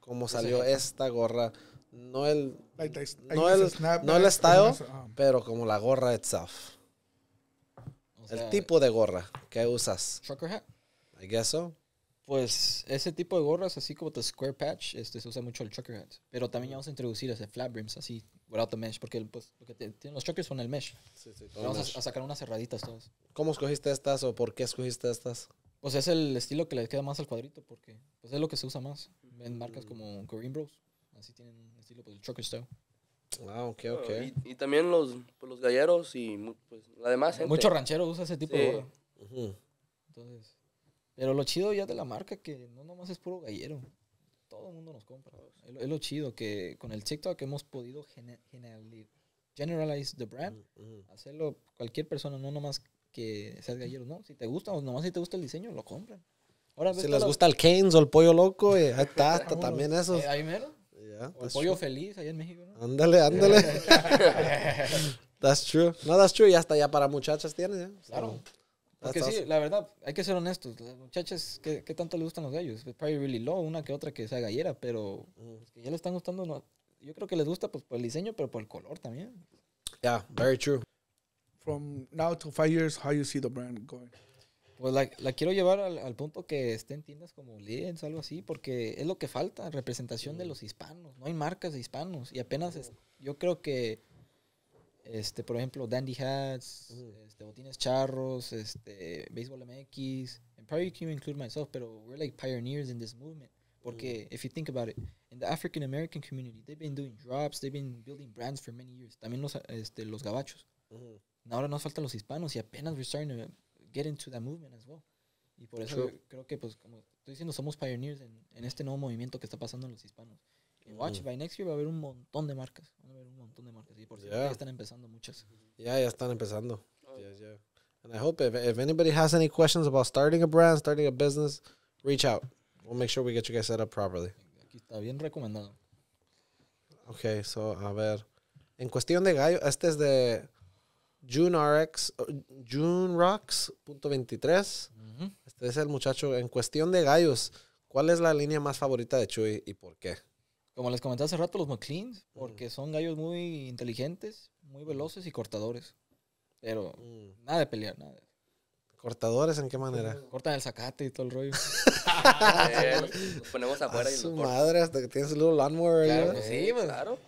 Cómo salió esta gorra. No el, Like, no el, no el style, ah. pero como la gorra itself. O El tipo de gorra que usas. Trucker hat. I guess so. Pues ese tipo de gorras, así como the square patch, este, se usa mucho el trucker hat. Pero también vamos a introducir ese flat brims, así, without the mesh, porque pues, lo que te- tienen los truckers son el mesh. Vamos a, a sacar unas cerraditas todas. ¿Cómo escogiste estas o por qué escogiste estas? Pues es el estilo que le queda más al cuadrito, porque pues es lo que se usa más. En marcas como Green Bros, así tienen un estilo, pues el trucker style. Ah, ok, ok. Y, y también los, pues, los galleros y pues, la demás gente. Mucho ranchero usa ese tipo de Sí. gorra. Ujú. Entonces, pero lo chido ya de la marca que no nomás es puro gallero. Todo el mundo nos compra. Es lo, es lo chido que con el TikTok hemos podido gene- generali- generalize the brand. Ujú. Hacerlo cualquier persona, no nomás que seas gallero, no. Si te gusta o nomás si te gusta el diseño, lo compran. Ahora Si les gusta el Canes o el pollo loco, y ahí está, está también esos. eh, ahí mero. Yeah, O el pollo true. feliz allá en México, ¿no? Ándale, ándale. that's true. No, that's true. Ya está, ya para muchachas tienes, ya. Claro. So, Porque sí, la verdad, hay que ser honestos. Las muchachas, ¿qué, qué tanto les gustan los gallos? It's Probably really low, una que otra que sea gallera, pero pues, que ya le están gustando. No, yo creo que les gusta pues, por el diseño, pero por el color también. Yeah, very true. From now to five years, how you see the brand going? Pues la, la quiero llevar al, al punto que esté en tiendas como Lidl, algo así, porque es lo que falta, representación de los hispanos. No hay marcas de hispanos y apenas es- yo creo que, este, por ejemplo, Dandy Hats, este, Botines Charros, este, Baseball MX, and probably you can include myself, pero we're like pioneers in this movement. Porque if you think about it, in the African American community, they've been doing drops, they've been building brands for many years. También los, este, los gabachos. Ahora nos faltan los hispanos y apenas we're starting to get into that movement as well. Y por eso creo que, pues, como estoy diciendo, somos pioneers en, en este nuevo movimiento que está pasando en los hispanos. Watch, by next year va a haber un montón de marcas. Van a haber un montón de marcas. Y por cierto, Yeah. ya están empezando muchas. Ya, ya están empezando. Yeah, yeah. And I hope if, if anybody has any questions about starting a brand, starting a business, reach out. We'll make sure we get you guys set up properly. Aquí está bien recomendado. Okay, so, a ver. En cuestión de gallo, este es de JuneRx, uh, JuneRocks.23. Ujú. Este es el muchacho. En cuestión de gallos, ¿cuál es la línea más favorita de Chuy y por qué? Como les comenté hace rato, los McLeans, porque son gallos muy inteligentes, muy veloces y cortadores. Pero Mm. nada de pelear, nada. ¿Cortadores en qué manera? Cortan el zacate y todo el rollo. Eh, nos ponemos A afuera y su lo cortan. madre, hasta que tienes el little lawnmower. Claro ¿no? que sí, pues. Claro.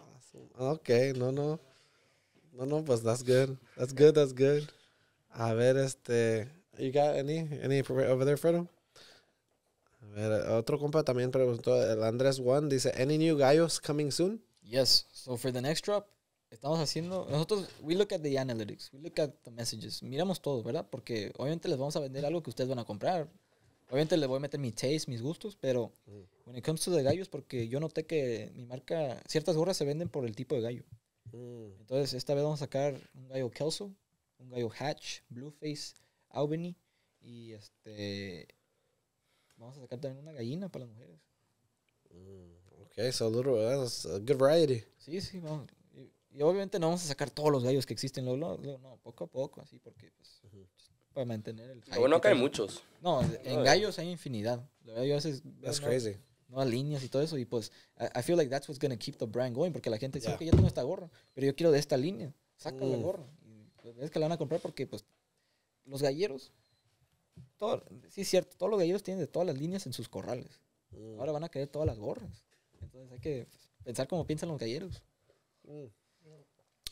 Ok, no, no. No, no, pues that's good. That's good, that's good. A ver, este. You got any? Any over there, Fredo? A ver, otro compa también preguntó, el Andrés One, dice, ¿Any new gallos coming soon? Yes. So for the next drop, estamos haciendo. Nosotros, we look at the analytics, we look at the messages. Miramos todo, ¿verdad? Porque obviamente les vamos a vender algo que ustedes van a comprar. Obviamente les voy a meter mi taste, mis gustos, pero when it comes to the gallos, porque yo noté que mi marca, ciertas gorras se venden por el tipo de gallo. Mm, Entonces, esta vez vamos a sacar un gallo Kelso, un gallo Hatch, Blueface, Albany y este. Vamos a sacar también una gallina para las mujeres. ok, so a little, that's a good variety. Sí, sí, vamos. Y, y obviamente no vamos a sacar todos los gallos que existen, luego, luego, luego, no, poco a poco, así, porque pues, para mantener el. Lo bueno que hay muchos. No, en No, gallos hay infinidad. La verdad, Yo a veces. That's nuevas- crazy. Nuevas líneas y todo eso, y pues, I, I feel like that's what's gonna keep the brand going, porque la gente dice, Yeah. ok, yo tengo esta gorra, pero yo quiero de esta línea, saca la Mm. gorra. Y pues, es que la van a comprar porque, pues, los galleros, todo, sí es cierto, todos los galleros tienen de todas las líneas en sus corrales. Mm. Ahora van a querer todas las gorras. Entonces hay que pensar como piensan los galleros.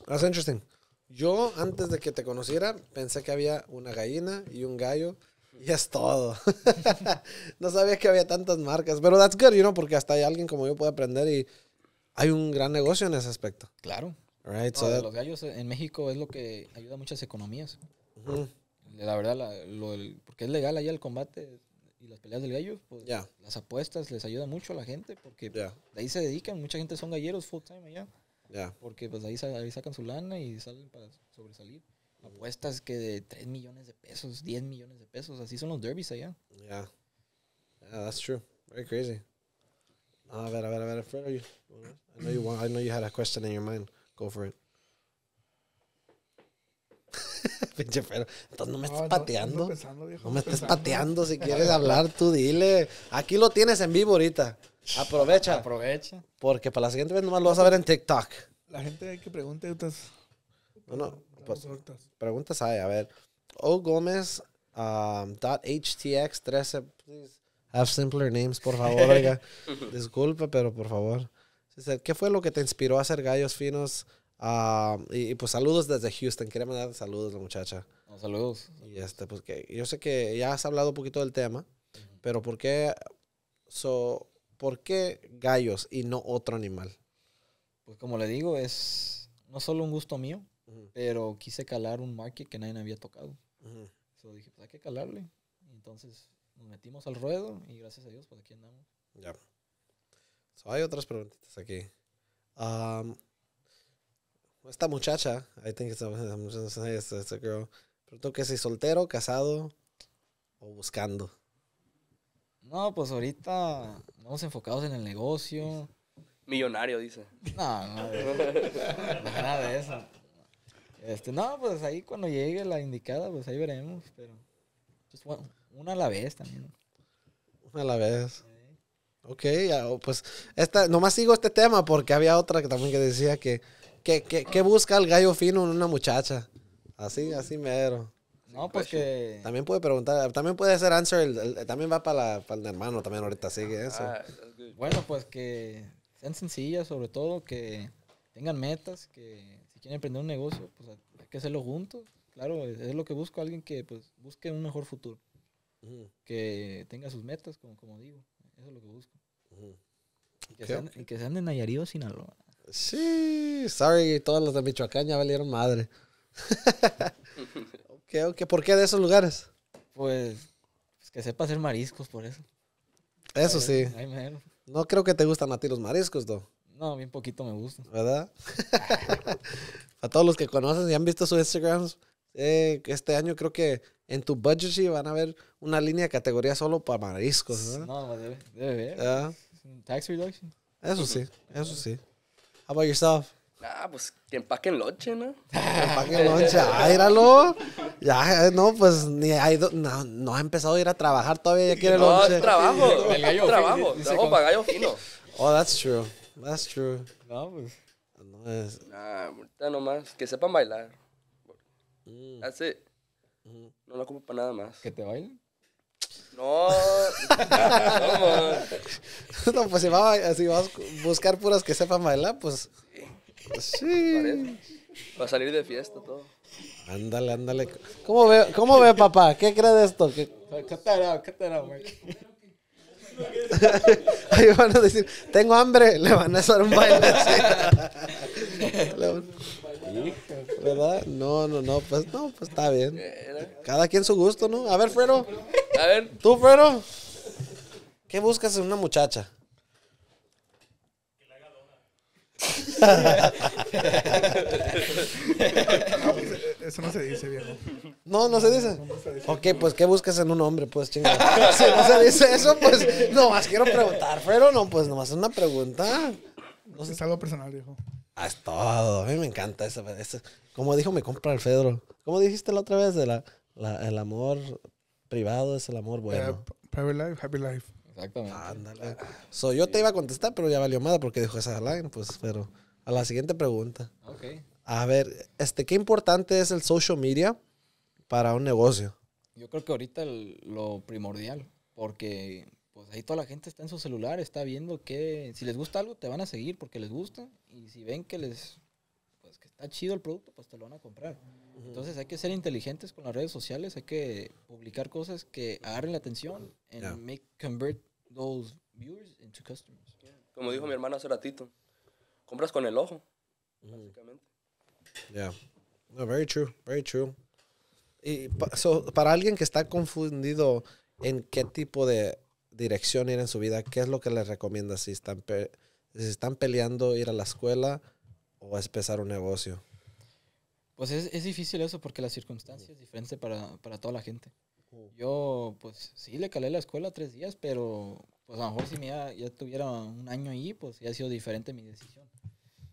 That's interesting. Yo, antes de que te conociera, pensé que había una gallina y un gallo. Y es todo. no sabía que había tantas marcas. Pero that's good, you know, porque hasta hay alguien como yo puede aprender y hay un gran negocio en ese aspecto. Claro. Right? No, So that- los gallos en México es lo que ayuda a muchas economías. La verdad, la- lo del- porque es legal allá el combate y las peleas del gallo, pues Ya. las apuestas les ayudan mucho a la gente porque Ya. de ahí se dedican, mucha gente son galleros full time allá, Ya. porque pues ahí, ahí sacan su lana y salen para sobresalir. Apuestas que de 3 millones de pesos, 10 millones de pesos, así son los derbies allá. Yeah. Yeah, that's true. Very crazy. Ah, a ver, a ver, a ver, Fred, are you- I know you want, I know you had a question in your mind. Go for it. Pinche Fred. Entonces no me estés No, pateando. ando pensando, viejo, No me estés pensando. pateando. Si quieres hablar, tú dile. Aquí lo tienes en vivo ahorita. Aprovecha. Aprovecha. Porque para la siguiente vez nomás lo vas a ver en TikTok. La gente hay que pregunte otras. No, no. Pues, preguntas hay. A ver. O Gómez um, dot HTX 13. Please have simpler names, por favor. Oiga. Disculpe, pero por favor. ¿Qué fue lo que te inspiró a hacer gallos finos? Um, y, y, pues saludos desde Houston. Quería mandar saludos la muchacha. No, saludos. Y este, pues que yo sé que ya has hablado un poquito del tema, pero ¿por qué, so, ¿por qué gallos y no otro animal? Pues como le digo, es no solo un gusto mío, Ujú, pero quise calar un market que nadie había tocado. ujú. So dije, pues hay que calarle. Y entonces nos metimos al ruedo y gracias a Dios, pues aquí andamos. Ya. So, hay otras preguntitas aquí. Um, esta muchacha, I think it's a, gonna say it's, it's a girl, preguntó que si soltero, casado o buscando. No, pues ahorita vamos enfocados en el negocio. Millonario, dice. No, no, nada de eso. Este, no, pues ahí cuando llegue la indicada, pues ahí veremos, pero just one- una a la vez también. Una a la vez. Ok, pues esta, nomás sigo este tema porque había otra que también que decía que, que, que, que busca el gallo fino en una muchacha. Así, así mero. No, pues que También puede preguntar, también puede ser answer, el- el- también va para, la- para el hermano, también ahorita sigue eso. Ah, that's good. bueno, pues que sean sencillas, sobre todo que tengan metas, que si quieren emprender un negocio, pues hay que hacerlo juntos. Claro, es es lo que busco, alguien que pues busque un mejor futuro, que tenga sus metas, como, como digo. Eso es lo que busco. que, sean, y que sean de Nayarit o Sinaloa. Sí, sorry, todos los de Michoacán ya valieron madre. ok, ok, ¿por qué de esos lugares? Pues, pues que sepa hacer mariscos por eso. Eso sí, no creo que te gustan a ti los mariscos, ¿no? No, bien poquito me gusta. ¿verdad? a todos los que conocen y han visto sus Instagrams, eh, este año creo que en tu budget sheet van a ver una línea de categoría solo para mariscos, ¿verdad? No, debe, debe ver. Tax reduction. Eso sí, eso sí. How about yourself? Ah, pues que empaquen lonche, ¿no? Empaque lonche, ¡Áyralo! Ya, eh, no, pues ni ha ido, no, no ha empezado a ir a trabajar todavía, ya quiere No, lonche. es trabajo. El gallo es trabajo. dice Trabajo para gallo fino. Oh, that's true. That's true. No, pues. No es. Nah, ahorita nomás. Que sepan bailar. Mm, That's it. No lo ocupo para nada más. Que te bailen. No. no, no, pues si vas, a- si vas a buscar puras que sepan bailar, pues. Sí. parece. Para salir de fiesta, todo. Ándale, ándale. ¿Cómo ve, cómo ve papá? ¿Qué cree de esto? ¿Qué- out, cut that out, Mark. Ahí van a decir, tengo hambre, le van a hacer un baile así. Le ¿Verdad? No, no, no, pues no, pues está bien. Cada quien su gusto, ¿no? A ver, Fredo, A ver, tú, Fredo, ¿qué buscas en una muchacha? Eso no se dice, viejo. No, no se dice. Ok, pues, ¿qué buscas en un hombre? Pues, chingada. Si no se dice eso, pues, nomás quiero preguntar, Fredo, no, pues, nomás es una pregunta. Es algo personal, viejo. Es todo. A mí me encanta eso. eso. Como dijo mi compra el Fedro. ¿Cómo dijiste la otra vez? De la, la- el amor privado es el amor bueno. Private life, happy life. Exactamente. Ándale. So, yo te iba a contestar, pero ya valió madre porque dijo esa line, pues, pero a la siguiente pregunta. Ok. A ver, este, ¿qué importante es el social media para un negocio? Yo creo que ahorita el- lo primordial, porque pues ahí toda la gente está en su celular, está viendo que si les gusta algo te van a seguir porque les gusta y si ven que les pues que está chido el producto, pues te lo van a comprar. Entonces hay que ser inteligentes con las redes sociales, hay que publicar cosas que agarren la atención and Yeah. make convert those viewers into customers. Como dijo mi hermano hace ratito, compras con el ojo, básicamente. Yeah. No, very true, very true. Y pa- so, para alguien que está confundido en qué tipo de dirección ir en su vida, ¿qué es lo que les recomienda si están, pe- si están peleando ir a la escuela o empezar un negocio? Pues es, es difícil eso porque la circunstancia es diferente para, para toda la gente. Yo, pues sí, le calé la escuela tres días, pero pues a lo mejor si me ya, ya tuviera un año ahí, pues ya ha sido diferente mi decisión.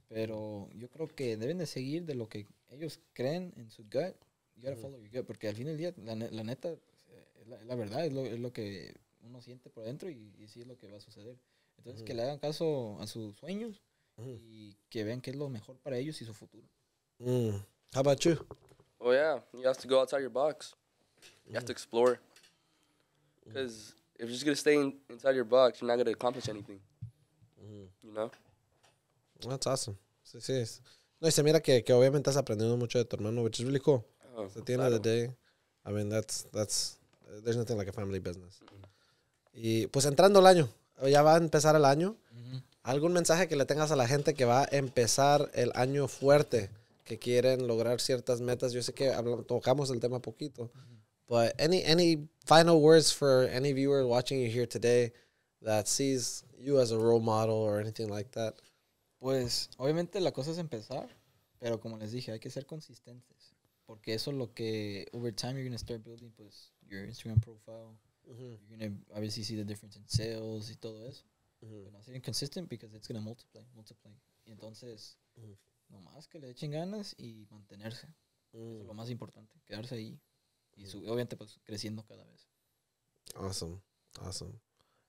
Pero yo creo que deben de seguir de lo que ellos creen en su gut. You gotta follow your gut, porque al fin del día, la, la neta, eh, es la, es la verdad, es lo, es lo que uno siente por dentro y, y sí es lo que va a suceder. Entonces, que le hagan caso a sus sueños y que vean qué es lo mejor para ellos y su futuro. Mm. How about you? Oh yeah, you have to go outside your box. You have to explore. Because if you're just gonna stay in, inside your box, you're not gonna accomplish anything. You know? That's awesome. Sí, sí. es- No, y se mira que, que obviamente estás aprendiendo mucho de tu hermano, which is really cool. Oh, At the end of the claro. day, I mean, that's, that's, uh, there's nothing like a family business. Y pues entrando el año, ya va a empezar el año. ¿Algún mensaje que le tengas a la gente que va a empezar el año fuerte, que quieren lograr ciertas metas? Yo sé que hablamos, tocamos el tema poquito, but any, any final words for any viewer watching you here today that sees you as a role model or anything like that? Pues obviamente la cosa es empezar, pero como les dije, hay que ser consistentes, porque eso es lo que over time you're going to start building pues your Instagram profile, you're going to obviously see the difference in sales y todo eso. Pero no ser inconsistent because it's to multiply, multiply. Y entonces, nomás que le echen ganas y mantenerse. Eso es lo Mm, más importante, quedarse ahí. Y su- obviamente pues creciendo cada vez. Awesome, awesome.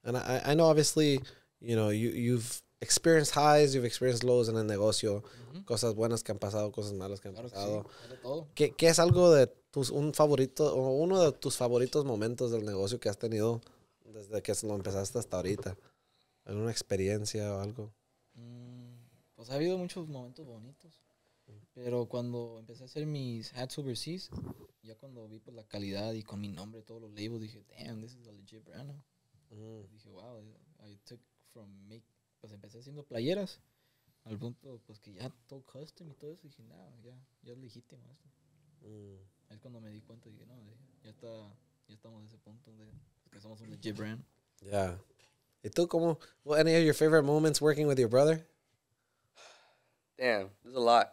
And I, I know obviously, you know, you, you've experienced highs, you've experienced lows en el negocio, cosas buenas que han pasado, cosas malas que han Claro que pasado. sí, hay de todo. ¿Qué, qué es algo de tus, un favorito, o uno de tus favoritos momentos del negocio que has tenido desde que lo empezaste hasta ahorita? ¿Alguna experiencia o algo? Mm, Pues ha habido muchos momentos bonitos. Pero cuando empecé a hacer mis hats overseas, ya cuando vi pues, la calidad y con mi nombre, todos los labels, dije, damn, this is a legit brand. now". Mm, Dije, wow, I took from make, pues empecé haciendo playeras al punto pues que ya todo custom y todo eso. Dije, no, ya, ya es legítimo esto. mm. Es cuando me di cuenta, dije, no, ya está, ya estamos en ese punto de que somos un legit brand. Yeah. ¿Y tú cómo? What, any of your favorite moments working with your brother? Damn, there's a lot.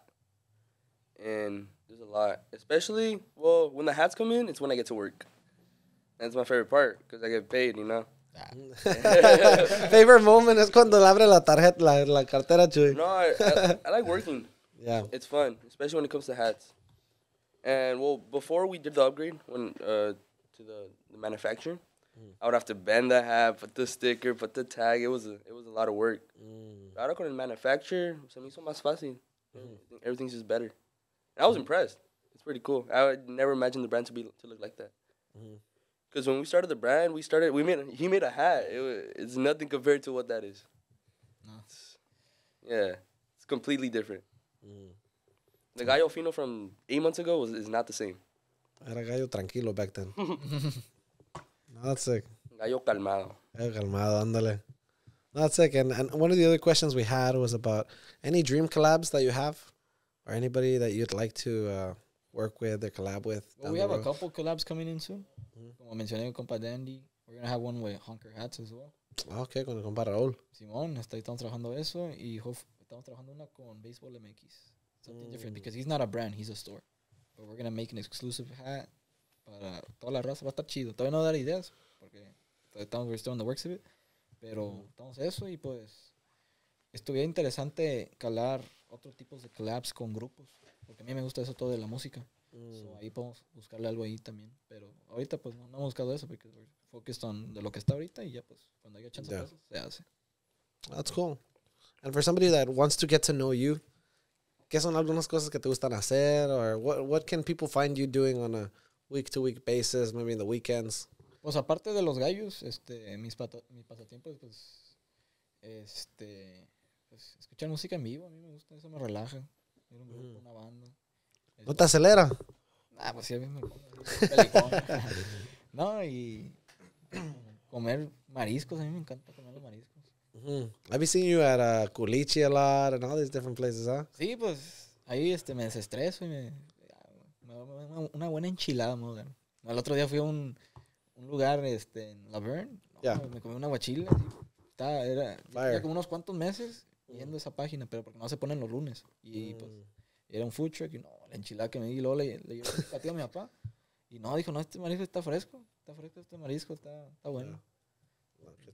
And there's a lot. Especially, well, when the hats come in, it's when I get to work. That's my favorite part because I get paid, you know? favorite moment is cuando le abre la tarjeta, la, la cartera, Chuy. No, I, I, I like working. Yeah. It's fun, especially when it comes to hats. And well, before we did the upgrade, when uh, to the, the manufacturing, mm. I would have to bend the hat, put the sticker, put the tag. It was a, it was a lot of work. Mm. Ahora con el manufacturer, se me hizo más fácil. Mm-hmm. Everything- Everything's just better. And I was mm-hmm. impressed. It's pretty cool. I would never imagine the brand to be to look like that. Mm-hmm. Because when we started the brand, we started. We made. He made a hat. It was, it's nothing compared to what that is. No. It's- yeah, it's completely different. The Gallo Fino from eight months ago was, is not the same. Era gallo tranquilo back then. no, that's sick. Gallo calmado. Eh, calmado, ándale. No, that's sick. And, and one of the other questions we had was about any dream collabs that you have or anybody that you'd like to uh, work with or collab with. Well, we have a road. couple collabs coming in soon. Como mencioné con Compa Dandy. We're going to have one with Honker Hats as well. Ah, Ok, con el compa Raúl. Simón, está, estamos trabajando eso. Y hof- estamos trabajando una con Baseball MX. Something Mm. different because he's not a brand, he's a store. But we're going to make an exclusive hat para toda la raza. Va a estar chido. Todavía no dar ideas porque estamos we're still in the works of it. Pero estamos eso y pues estuviera interesante calar otros tipos de collabs con grupos. Porque a mí me gusta eso todo de la música. So, ahí podemos buscarle algo ahí también. Pero ahorita pues no, no hemos buscado eso porque we're focused on de lo que está ahorita y ya pues cuando haya chance Ya. para eso se hace. That's cool. And for somebody that wants to get to know you, ¿qué son algunas cosas que te gustan hacer? Or what, what can people find you doing on a week to week basis, maybe in the weekends? Pues aparte de los gallos, este, mis, mis pasatiempos, pues, este, pues, escuchar música en vivo, a mí me gusta, eso me relaja. Ir un grupo, una banda. ¿No te acelera? Ah, pues sí, a mí me. No, y comer mariscos, a mí me encanta comer los mariscos. Have you seen you at uh, Culichi a lot and all these different places, huh? Sí, pues ahí este, me desestreso y me, me doy una, buena enchilada. ¿no? El otro día fui a un, un lugar este, en Laverne. no. Me comí una guachila. Estaba, era, tenía como unos cuantos meses viendo esa página, pero porque no se ponen los lunes. Y pues Mm. era un food truck y no, la enchilada que me di, y luego le, le llevé a mi papá. Y no, dijo, no, este marisco está fresco. Está fresco este marisco, está, está bueno.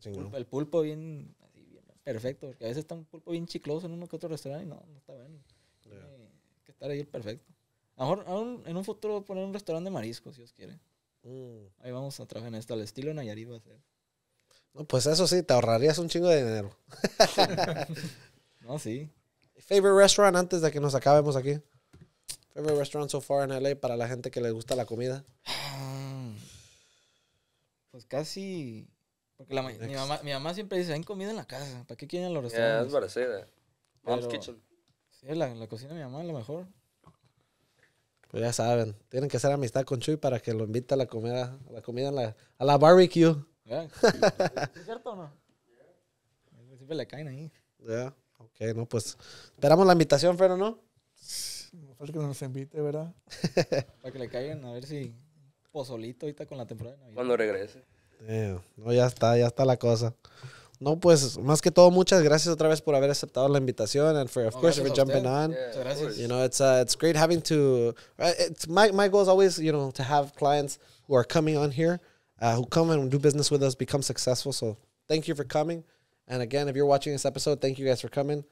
Pulpo- el pulpo bien, así, bien perfecto, porque a veces está un pulpo bien chicloso en uno que otro restaurante y no, no está bueno. Que estar ahí el perfecto. A lo mejor aún en un futuro poner un restaurante de mariscos, si Dios quiere. Mm. Ahí vamos a trabajar en esto, al estilo Nayarit va a ser. No, pues eso sí, te ahorrarías un chingo de dinero. No, sí. Favorite restaurant antes de que nos acabemos aquí. Favorite restaurant so far en LA para la gente que le gusta la comida. Pues casi... Porque la mi, mamá, mi mamá siempre dice, hay comida en la casa, ¿para qué quieren los Yeah, I restaurantes? to say that. Mom's Pero- kitchen. Sí, la, la cocina de mi mamá es la mejor. Pues ya saben, tienen que hacer amistad con Chuy para que lo invite a la comida, a la comida en la, a la barbecue. ¿verdad? ¿Es cierto o no? Siempre le caen ahí. Ya, ok, no, pues esperamos la invitación, Fero, ¿no? No falta que nos invite, ¿verdad? Para que le caigan a ver si pozolito ahorita con la temporada de Navidad. Cuando regrese. Yeah, no, ya está, ya está la cosa. No, pues más que todo, muchas gracias otra vez por haber aceptado la invitación and for, of No, course, for jumping usted. on. Yeah. You know, it's uh, it's great having to. Uh, it's my my goal is always, you know, to have clients who are coming on here, uh, who come and do business with us, become successful. So thank you for coming. And again, if you're watching this episode, thank you guys for coming.